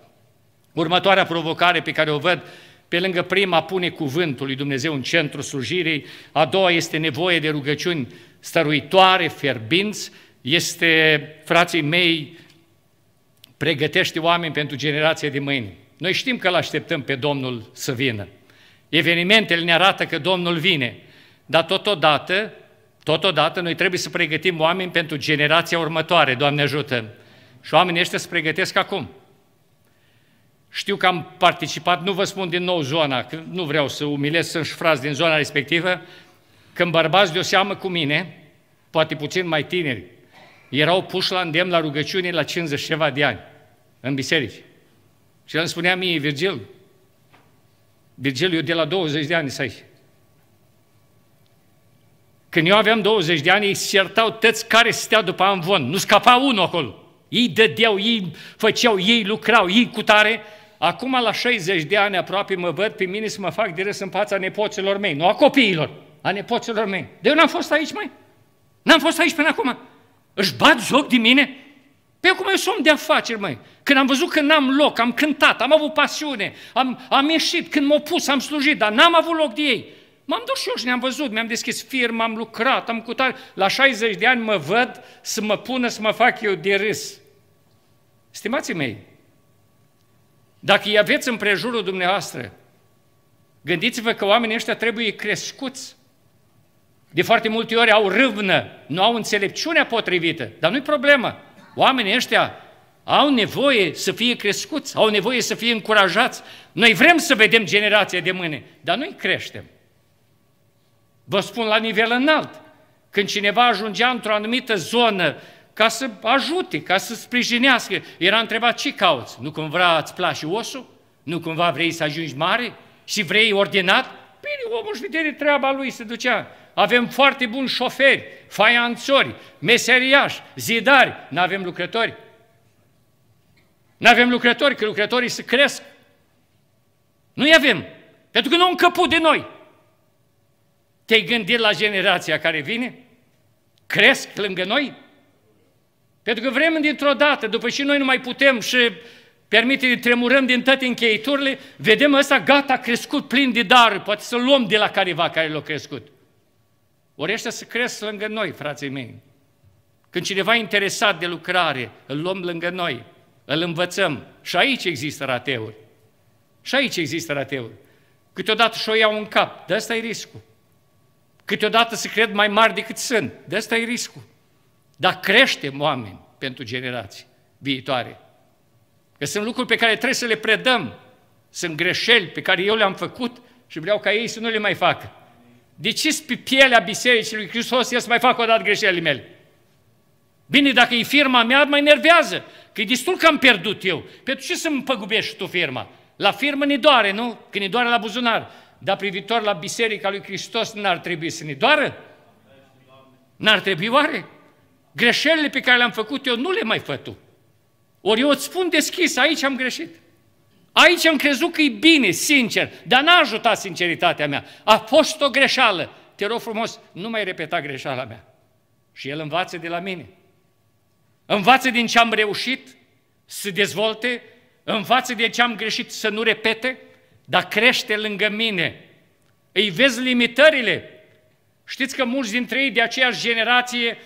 Următoarea provocare pe care o văd, pe lângă prima, pune cuvântul lui Dumnezeu în centru slujirii, a doua este nevoie de rugăciuni stăruitoare, fierbinți, este, frații mei, pregătește oameni pentru generația de mâine. Noi știm că îl așteptăm pe Domnul să vină. Evenimentele ne arată că Domnul vine. Dar totodată, totodată noi trebuie să pregătim oameni pentru generația următoare, Doamne ajută. Și oamenii ăștia se pregătesc acum. Știu că am participat, nu vă spun din nou zona, că nu vreau să umilesc, sunt șfrați din zona respectivă, când bărbați de o seamă cu mine, poate puțin mai tineri, erau puși la îndemn la rugăciune la 50 ceva de ani, în biserici. Și el îmi spunea mie, Virgil, Virgil, eu de la 20 de ani să aici. Când eu aveam 20 de ani, ei certau tăți care stea după amvon. Nu scapa unul acolo. Ei dădeau, ei făceau, ei lucrau, ei cu tare. Acum, la 60 de ani aproape, mă văd pe mine să mă fac de râs în fața nepoților mei, nu a copiilor, a nepoților mei. De eu n-am fost aici, mai. N-am fost aici până acum. Își bat joc de mine? Pe acum eu sunt de afaceri, măi. Când am văzut că n-am loc, am cântat, am avut pasiune, am, am ieșit, când m-au pus, am slujit, dar n-am avut loc de ei. M-am dus și eu și ne-am văzut, mi-am deschis firma, am lucrat, am cutat. La 60 de ani mă văd să mă pună să mă fac eu de râs. Stimații mei, dacă îi aveți în prejurul dumneavoastră, gândiți-vă că oamenii ăștia trebuie crescuți. De foarte multe ori au râvnă, nu au înțelepciunea potrivită, dar nu-i problemă. Oamenii ăștia au nevoie să fie crescuți, au nevoie să fie încurajați. Noi vrem să vedem generația de mâine, dar noi creștem. Vă spun la nivel înalt. Când cineva ajungea într-o anumită zonă ca să ajute, ca să sprijinească, era întrebat ce cauți? Nu cumva îți place osul? Nu cumva vrei să ajungi mare? Și vrei ordinat? Bine, omul își vedere treaba lui, se ducea. Avem foarte buni șoferi, faianțori, meseriași, zidari. Nu avem lucrători. Nu avem lucrători, că lucrătorii se cresc. Nu-i avem, pentru că nu au încăput de noi. Te-ai gândit la generația care vine? Cresc lângă noi? Pentru că vrem dintr-o dată, după și noi nu mai putem și permite tremurăm din toate încheieturile, vedem ăsta gata, crescut, plin de dar, poate să luăm de la careva care l-a crescut. Ori ăștia să cresc lângă noi, frații mei. Când cineva e interesat de lucrare, îl luăm lângă noi, îl învățăm. Și aici există rateuri. Și aici există rateuri. Câteodată și-o iau în cap, de asta e riscul. Câteodată se cred mai mari decât sunt. De asta e riscul. Dar creștem oameni pentru generații viitoare. Că sunt lucruri pe care trebuie să le predăm. Sunt greșeli pe care eu le-am făcut și vreau ca ei să nu le mai facă. De ce pe pielea Bisericii lui Hristos el să mai facă o dată greșelile mele? Bine, dacă e firma mea, mă enervează, că e destul că am pierdut eu. Pentru ce să-mi păgubești tu firma? La firmă ne doare, nu? Când ne doare la buzunar. Dar privitor la Biserica lui Hristos n-ar trebui să ne doară? N-ar trebui oare? Greșelile pe care le-am făcut eu nu le mai fă tu. Ori eu îți spun deschis, aici am greșit. Aici am crezut că e bine, sincer, dar n-a ajutat sinceritatea mea. A fost o greșeală. Te rog frumos, nu mai repeta greșeala mea. Și el învață de la mine. Învață din ce am reușit să dezvolte, învață de ce am greșit să nu repete, dar crește lângă mine. Îi vezi limitările. Știți că mulți dintre ei de aceeași generație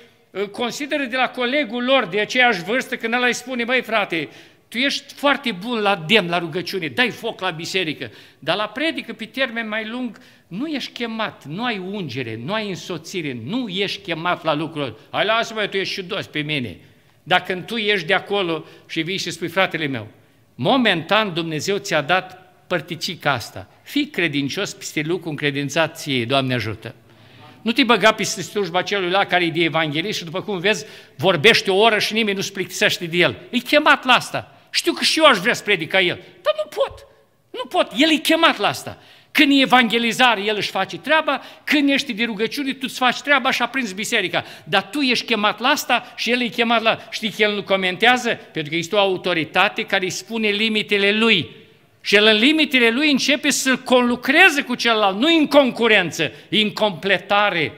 consideră de la colegul lor de aceeași vârstă când ăla îi spune, băi frate, tu ești foarte bun la dem, la rugăciune, dai foc la biserică, dar la predică pe termen mai lung nu ești chemat, nu ai ungere, nu ai însoțire, nu ești chemat la lucruri. Hai, lasă-mă, tu ești dos pe mine. Dacă tu ești de acolo și vii și spui, fratele meu, momentan Dumnezeu ți-a dat părticica asta. Fii credincios peste lucru încredințat ție, Doamne ajută. Nu te băga pe slujba celuilalt care e de evanghelist și după cum vezi, vorbește o oră și nimeni nu se plictisește de el. E chemat la asta. Știu că și eu aș vrea să predic ca el, dar nu pot. Nu pot. El e chemat la asta. Când e evangelizare, el își face treaba, când ești de rugăciune, tu îți faci treaba și aprinzi biserica. Dar tu ești chemat la asta și el e chemat la... Știi că el nu comentează? Pentru că este o autoritate care îi spune limitele lui. Și el în limitele lui începe să conlucreze cu celălalt, nu în concurență, în completare.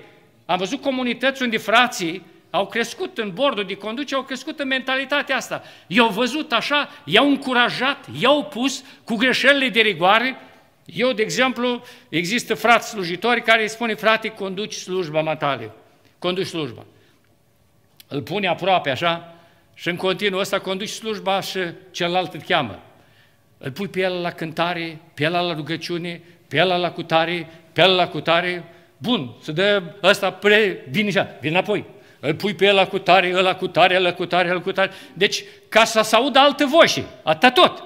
Am văzut comunități unde frații au crescut în bordul de conducere, au crescut în mentalitatea asta. I-au văzut așa, i-au încurajat, i-au pus cu greșelile de rigoare. Eu, de exemplu, există frați slujitori care îi spune, frate, conduci slujba matale, conduci slujba. Îl pune aproape așa și în continuu ăsta conduci slujba și celălalt îl cheamă. Îl pui pe el la cântare, pe el la rugăciune, pe el la cutare, pe el la cutare. Bun, să dă ăsta pre, vine așa, vine înapoi. Îl pui pe el la cutare, ăla cutare, ăla cutare, ăla cutare. Deci, ca să se audă altă voce, atâta tot.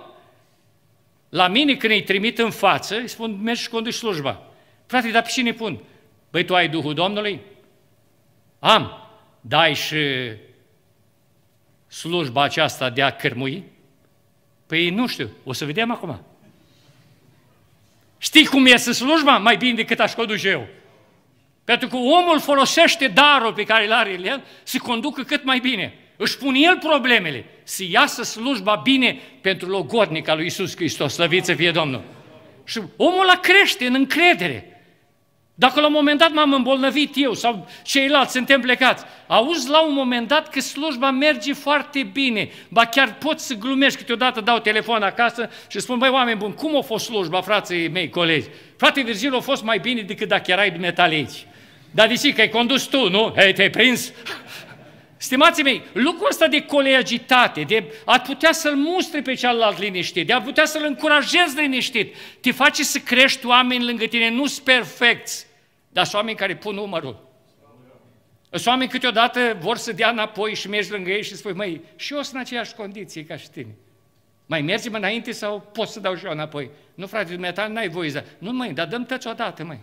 La mine, când îi trimit în față, îi spun, mergi și conduci slujba. Frate, dar pe cine pun? Băi, tu ai Duhul Domnului? Am. Dai și slujba aceasta de a cărmui? Păi nu știu, o să vedem acum. Știi cum iese slujba? Mai bine decât aș conduce eu. Pentru că omul folosește darul pe care îl are el să conducă cât mai bine. Își pune el problemele, să iasă slujba bine pentru logodnica lui Isus Hristos, slăvit să fie Domnul. Și omul la crește în încredere. Dacă la un moment dat m-am îmbolnăvit eu sau ceilalți suntem plecați, auzi la un moment dat că slujba merge foarte bine, ba chiar poți să glumești, câteodată dau telefon acasă și spun, băi oameni buni, cum a fost slujba, frații mei, colegi? Frate Virgil, a fost mai bine decât dacă erai dumneata aici. Dar de că ai condus tu, nu? Hei, te-ai prins? Stimații mei, lucrul ăsta de colegitate, de a putea să-l mustre pe cealaltă liniștit, de a putea să-l încurajezi liniștit, te face să crești oameni lângă tine, nu sunt perfecți, dar sunt oameni care pun numărul. Sunt oameni câteodată vor să dea înapoi și mergi lângă ei și spui, măi, și eu sunt în aceeași condiție ca și tine. Mai mergem înainte sau pot să dau și eu înapoi? Nu, frate, dumneata, n-ai voie să... Nu, măi, dar dăm tăți odată, măi.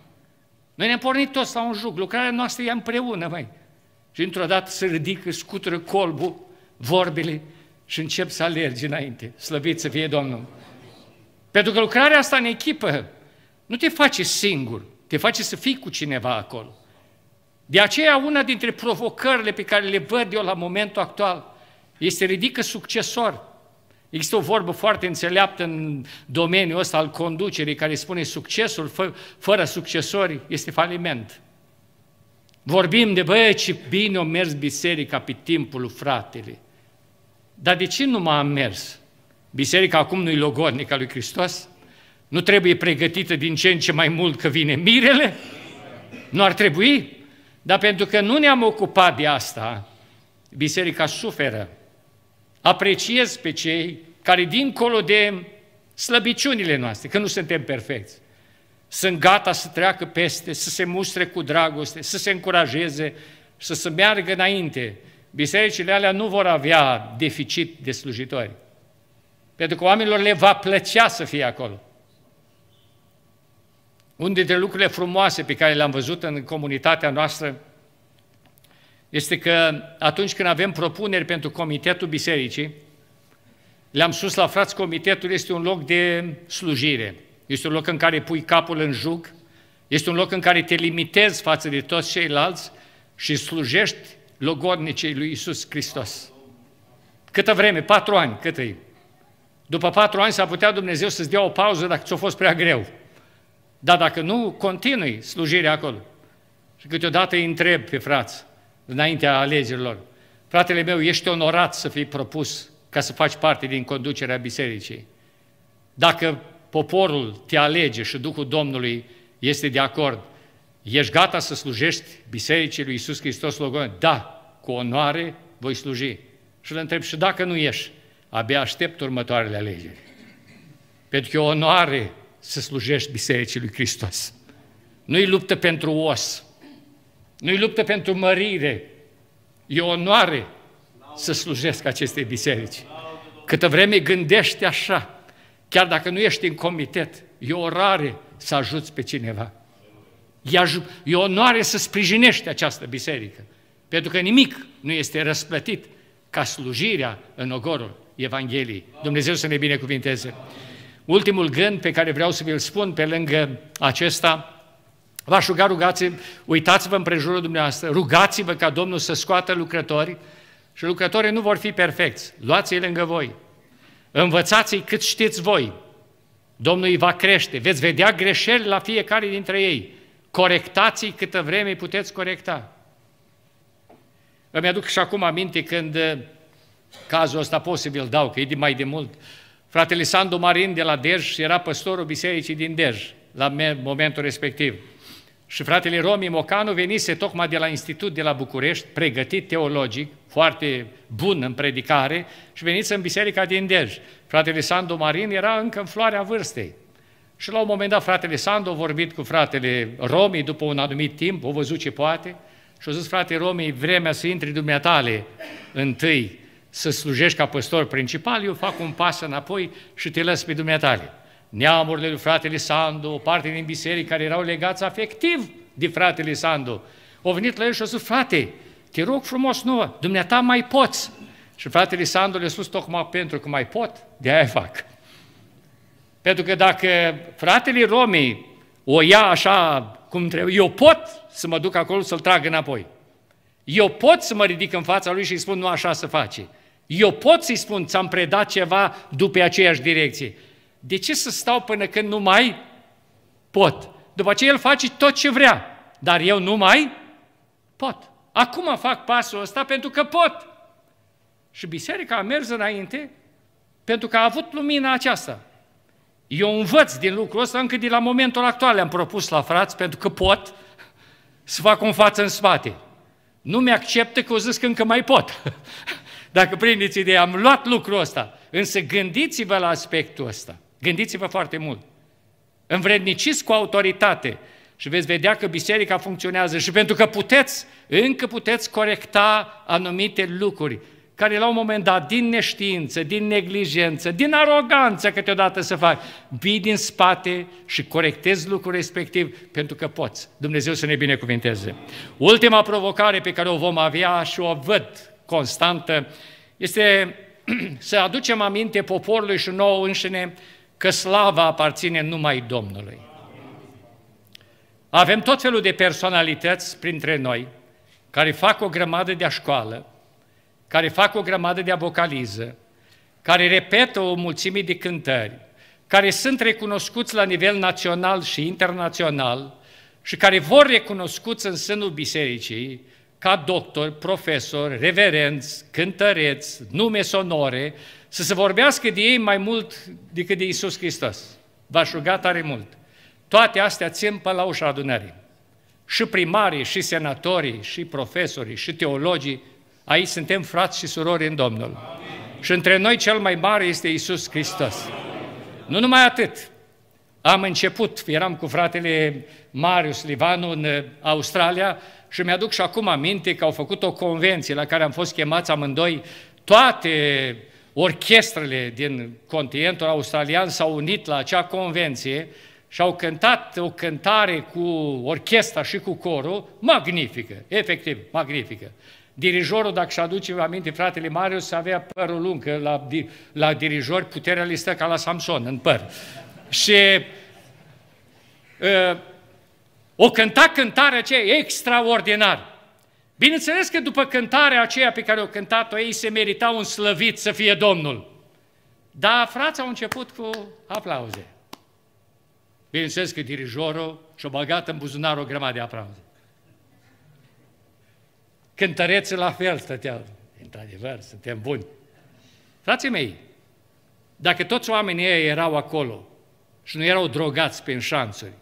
Noi ne-am pornit toți la un juc, lucrarea noastră e împreună, măi. Și într-o dată se ridică, scutură colbul, vorbele și încep să alergi înainte. Slăvit să fie Domnul. Pentru că lucrarea asta în echipă nu te face singur, te face să fii cu cineva acolo. De aceea una dintre provocările pe care le văd eu la momentul actual este ridică succesor. Există o vorbă foarte înțeleaptă în domeniul ăsta al conducerii care spune succesul fă, fără succesori este faliment. Vorbim de, băie, ce bine o mers biserica pe timpul lui fratele. Dar de ce nu m-a mers? Biserica acum nu-i logodnica lui Hristos? Nu trebuie pregătită din ce în ce mai mult că vine mirele? Nu ar trebui? Dar pentru că nu ne-am ocupat de asta, biserica suferă. Apreciez pe cei care, dincolo de slăbiciunile noastre, că nu suntem perfecți, sunt gata să treacă peste, să se mustre cu dragoste, să se încurajeze, să se meargă înainte. Bisericile alea nu vor avea deficit de slujitori. Pentru că oamenilor le va plăcea să fie acolo. Unul dintre lucrurile frumoase pe care le-am văzut în comunitatea noastră este că atunci când avem propuneri pentru Comitetul Bisericii, le-am sus la frați, Comitetul este un loc de slujire. Este un loc în care pui capul în jug, este un loc în care te limitezi față de toți ceilalți și slujești logodnicei lui Isus Hristos. Câtă vreme? Patru ani, cât e? După patru ani s-a putea Dumnezeu să-ți dea o pauză dacă ți-a fost prea greu. Dar dacă nu, continui slujirea acolo. Și câteodată îi întreb pe frați, înaintea alegerilor, fratele meu, ești onorat să fii propus ca să faci parte din conducerea bisericii. Dacă poporul te alege și Duhul Domnului este de acord, ești gata să slujești Bisericii lui Iisus Hristos Logon? Da, cu onoare voi sluji. Și îl întreb, și dacă nu ești, abia aștept următoarele alegeri. Pentru că e o onoare să slujești Bisericii lui Hristos. Nu-i luptă pentru os, nu-i luptă pentru mărire, e o onoare să slujesc aceste biserici. Câtă vreme gândești așa, chiar dacă nu ești în comitet, e o rare să ajuți pe cineva. E o onoare să sprijinești această biserică, pentru că nimic nu este răsplătit ca slujirea în ogorul Evangheliei. Dumnezeu să ne binecuvinteze. Ultimul gând pe care vreau să vi-l spun pe lângă acesta, v-aș ruga, rugați uitați-vă în prejurul dumneavoastră, rugați-vă ca Domnul să scoată lucrători și lucrătorii nu vor fi perfecți. Luați-i lângă voi. Învățați-i cât știți voi. Domnul îi va crește. Veți vedea greșeli la fiecare dintre ei. Corectați-i câtă vreme puteți corecta. Îmi aduc și acum aminte când uh, cazul ăsta posibil dau, că e de mai de mult. Fratele Sandu Marin de la Dej era păstorul bisericii din Dej la momentul respectiv. Și fratele Romi Mocanu venise tocmai de la Institut de la București, pregătit teologic, foarte bun în predicare, și venise în biserica din Dej. Fratele Sandu Marin era încă în floarea vârstei. Și la un moment dat fratele Sandu a vorbit cu fratele Romi după un anumit timp, o văzut ce poate, și a zis, frate Romi, vremea să intri dumneatale întâi să slujești ca păstor principal, eu fac un pas înapoi și te lăs pe dumneatale neamurile lui fratele Sandu, o parte din biserică care erau legați afectiv de fratele Sandu. Au venit la el și au zis, frate, te rog frumos nouă, dumneata mai poți. Și fratele Sandu le-a spus tocmai pentru că mai pot, de aia fac. Pentru că dacă fratele Romei o ia așa cum trebuie, eu pot să mă duc acolo să-l trag înapoi. Eu pot să mă ridic în fața lui și îi spun nu așa să face. Eu pot să-i spun, ți-am predat ceva după aceeași direcție. De ce să stau până când nu mai pot? După aceea el face tot ce vrea, dar eu nu mai pot. Acum fac pasul ăsta pentru că pot. Și biserica a mers înainte pentru că a avut lumina aceasta. Eu învăț din lucrul ăsta încă de la momentul actual. Am propus la frați pentru că pot să fac un față în spate. Nu mi-acceptă că o zis că încă mai pot. Dacă prindeți ideea, am luat lucrul ăsta. Însă gândiți-vă la aspectul ăsta. Gândiți-vă foarte mult. Învredniciți cu autoritate și veți vedea că biserica funcționează și pentru că puteți, încă puteți corecta anumite lucruri care la un moment dat, din neștiință, din neglijență, din aroganță câteodată să faci, vii din spate și corectezi lucrul respectiv pentru că poți. Dumnezeu să ne binecuvinteze. Ultima provocare pe care o vom avea și o văd constantă este să aducem aminte poporului și nouă înșine că slava aparține numai Domnului. Avem tot felul de personalități printre noi care fac o grămadă de școală, care fac o grămadă de abocaliză, care repetă o mulțime de cântări, care sunt recunoscuți la nivel național și internațional și care vor recunoscuți în sânul bisericii ca doctor, profesor, reverenți, cântăreți, nume sonore, să se vorbească de ei mai mult decât de Isus Hristos. V-aș ruga tare mult. Toate astea țin pe la ușa adunării. Și primarii, și senatorii, și profesorii, și teologii, aici suntem frați și surori în Domnul. Amin. Și între noi cel mai mare este Isus Hristos. Amin. Nu numai atât. Am început, eram cu fratele Marius Livanu în Australia și mi-aduc și acum aminte că au făcut o convenție la care am fost chemați amândoi toate orchestrele din continentul australian s-au unit la acea convenție și au cântat o cântare cu orchestra și cu corul magnifică, efectiv, magnifică. Dirijorul, dacă și aduce aminte, fratele Marius avea părul lung, că la, la dirijor puterea listă ca la Samson, în păr. Și uh, o cânta cântarea aceea extraordinar. Bineînțeles că după cântarea aceea pe care o cântat-o ei, se merita un slăvit să fie Domnul. Dar frații au început cu aplauze. Bineînțeles că dirijorul și-a băgat în buzunar o grămadă de aplauze. Cântăreții la fel stăteau. Într-adevăr, suntem buni. Frații mei, dacă toți oamenii ei erau acolo și nu erau drogați pe înșanțuri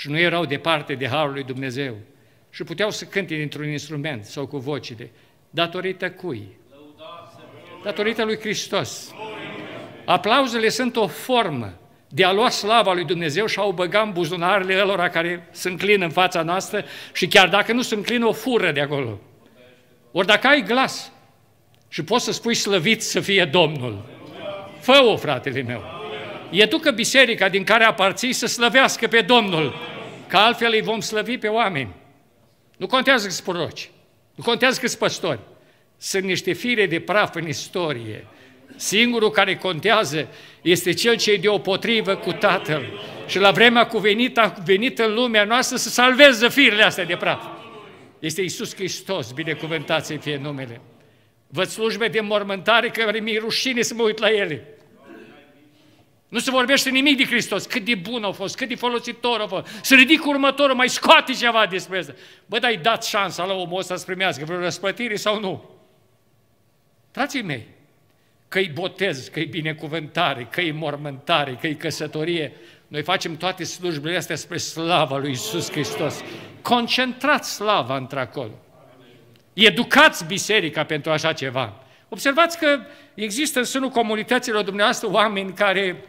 și nu erau departe de Harul lui Dumnezeu și puteau să cânte dintr-un instrument sau cu vocile, datorită cui? Datorită lui Hristos. Aplauzele sunt o formă de a lua slava lui Dumnezeu și a o băga în buzunarele lor care se înclină în fața noastră și chiar dacă nu se înclină, o fură de acolo. Ori dacă ai glas și poți să spui slăvit să fie Domnul, fă-o, fratele meu. Educă biserica din care aparții să slăvească pe Domnul, că altfel îi vom slăvi pe oameni. Nu contează că sunt proroci, nu contează că sunt păstori. Sunt niște fire de praf în istorie. Singurul care contează este cel ce e deopotrivă cu Tatăl. Și la vremea cuvenită a venit în lumea noastră să salveze firele astea de praf. Este Iisus Hristos, binecuvântat să fie numele. Văd slujbe de mormântare că mi-e rușine să mă uit la ele. Nu se vorbește nimic de Hristos, cât de bun a fost, cât de folositor a fost. Să ridic următorul, mai scoate ceva despre asta. Bă, dar ai dat șansa la omul ăsta să primească vreo răspătire sau nu? Frații mei, că-i botez, că-i binecuvântare, că-i mormântare, că-i căsătorie, noi facem toate slujbele astea spre slava lui Isus Hristos. Concentrați slava într-acolo. Educați biserica pentru așa ceva. Observați că există în sânul comunităților dumneavoastră oameni care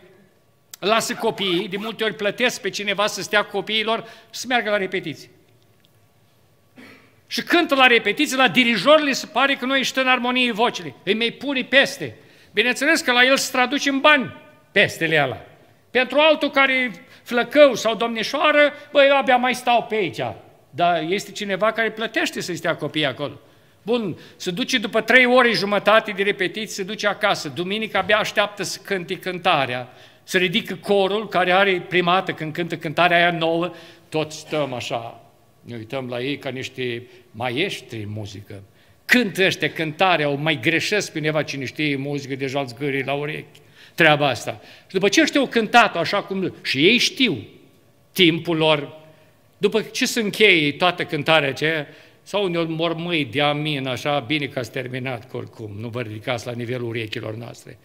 lasă copiii, de multe ori plătesc pe cineva să stea cu copiilor și să meargă la repetiții. Și cântă la repetiții, la dirijor le se pare că nu ești în armonie vocile. Îi mai pune peste. Bineînțeles că la el se traduce în bani pestele ala. Pentru altul care flăcău sau domnișoară, băi, eu abia mai stau pe aici. Dar este cineva care plătește să stea copiii acolo. Bun, se duce după trei ore jumătate de repetiții, se duce acasă. Duminica abia așteaptă să cânte cântarea. Se ridică corul care are primată când cântă cântarea aia nouă. Toți stăm așa, ne uităm la ei ca niște maestri în muzică. Cântă ăștia cântarea, o mai greșesc pe neva cine știe muzică, deja zgârii la urechi. Treaba asta. Și după ce ăștia au cântat așa cum... Și ei știu timpul lor. După ce se încheie toată cântarea aceea, sau uneori mormâi de amin, așa, bine că ați terminat că oricum, nu vă ridicați la nivelul urechilor noastre.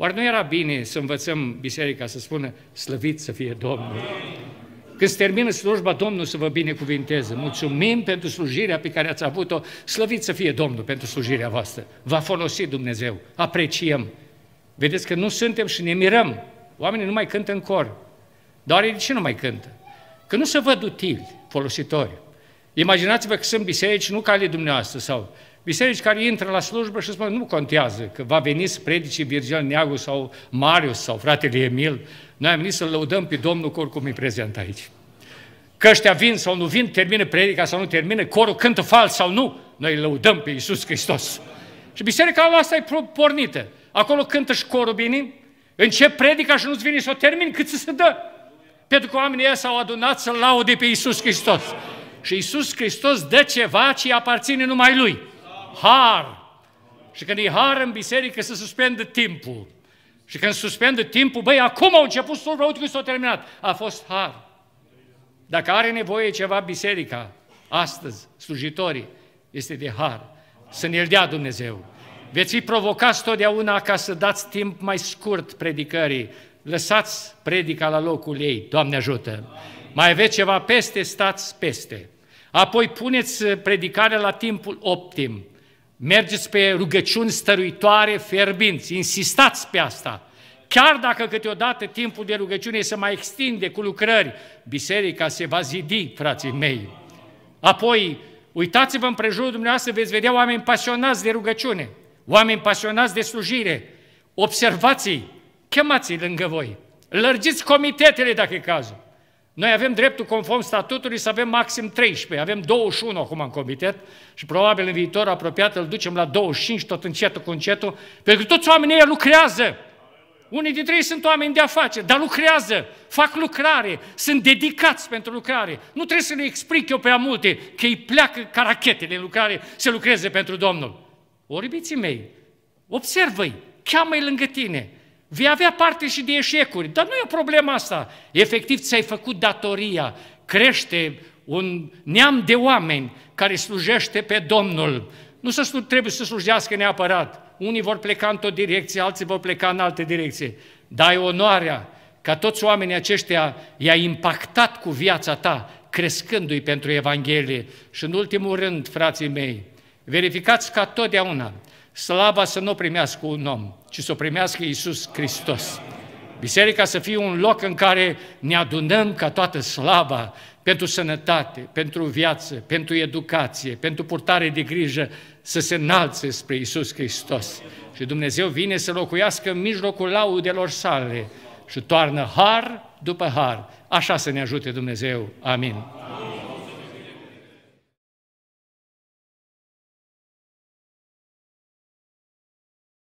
Oare nu era bine să învățăm biserica să spună, slăvit să fie Domnul? Când se termină slujba, Domnul să vă binecuvinteze. Mulțumim pentru slujirea pe care ați avut-o. Slăvit să fie Domnul pentru slujirea voastră. Va folosi Dumnezeu. Apreciem. Vedeți că nu suntem și ne mirăm. Oamenii nu mai cântă în cor. Dar de ce nu mai cântă? Că nu se văd utili, folositori. Imaginați-vă că sunt biserici, nu ca ale dumneavoastră, sau biserici care intră la slujbă și spun, nu contează, că va veni să predice Virgil Neagu sau Marius sau fratele Emil, noi am venit să-L lăudăm pe Domnul că oricum e prezent aici. Că ăștia vin sau nu vin, termină predica sau nu termină, corul cântă fals sau nu, noi îl lăudăm pe Iisus Hristos. Și biserica asta e pornită. Acolo cântă și corul bine, încep predica și nu-ți vine să o termin cât să se dă. Pentru că oamenii ăia s-au adunat să laude pe Iisus Hristos. Și Iisus Hristos dă ceva ce aparține numai Lui. Har. Și când e har în biserică, se suspendă timpul. Și când suspendă timpul, băi, acum au început slujba, uite că s-a terminat. A fost har. Dacă are nevoie ceva biserica, astăzi, slujitorii, este de har. Să ne-l dea Dumnezeu. Veți fi provocați totdeauna ca să dați timp mai scurt predicării. Lăsați predica la locul ei, Doamne ajută. Mai aveți ceva peste, stați peste. Apoi puneți predicarea la timpul optim. Mergeți pe rugăciuni stăruitoare, fierbinți, insistați pe asta. Chiar dacă câteodată timpul de rugăciune se mai extinde cu lucrări, biserica se va zidi, frații mei. Apoi, uitați-vă în prejurul dumneavoastră, veți vedea oameni pasionați de rugăciune, oameni pasionați de slujire. Observați-i, chemați-i lângă voi, lărgiți comitetele dacă e cazul. Noi avem dreptul, conform statutului, să avem maxim 13. Avem 21 acum în comitet și probabil în viitor apropiat îl ducem la 25, tot încetul cu încetul, pentru că toți oamenii ăia lucrează. Unii dintre ei sunt oameni de afaceri, dar lucrează, fac lucrare, sunt dedicați pentru lucrare. Nu trebuie să le explic eu prea multe, că îi pleacă ca rachetele în lucrare să lucreze pentru Domnul. Oribiții mei, observă-i, cheamă-i lângă tine, Vei avea parte și de eșecuri, dar nu e o problemă asta. Efectiv, ți-ai făcut datoria. Crește un neam de oameni care slujește pe Domnul. Nu să trebuie să slujească neapărat. Unii vor pleca într-o direcție, alții vor pleca în alte direcție. Dai onoarea ca toți oamenii aceștia i-a impactat cu viața ta, crescându-i pentru Evanghelie. Și în ultimul rând, frații mei, verificați ca totdeauna slava să nu o primească un om, ci să o primească Iisus Hristos. Biserica să fie un loc în care ne adunăm ca toată slava pentru sănătate, pentru viață, pentru educație, pentru purtare de grijă, să se înalțe spre Iisus Hristos. Și Dumnezeu vine să locuiască în mijlocul laudelor sale și toarnă har după har. Așa să ne ajute Dumnezeu. Amin.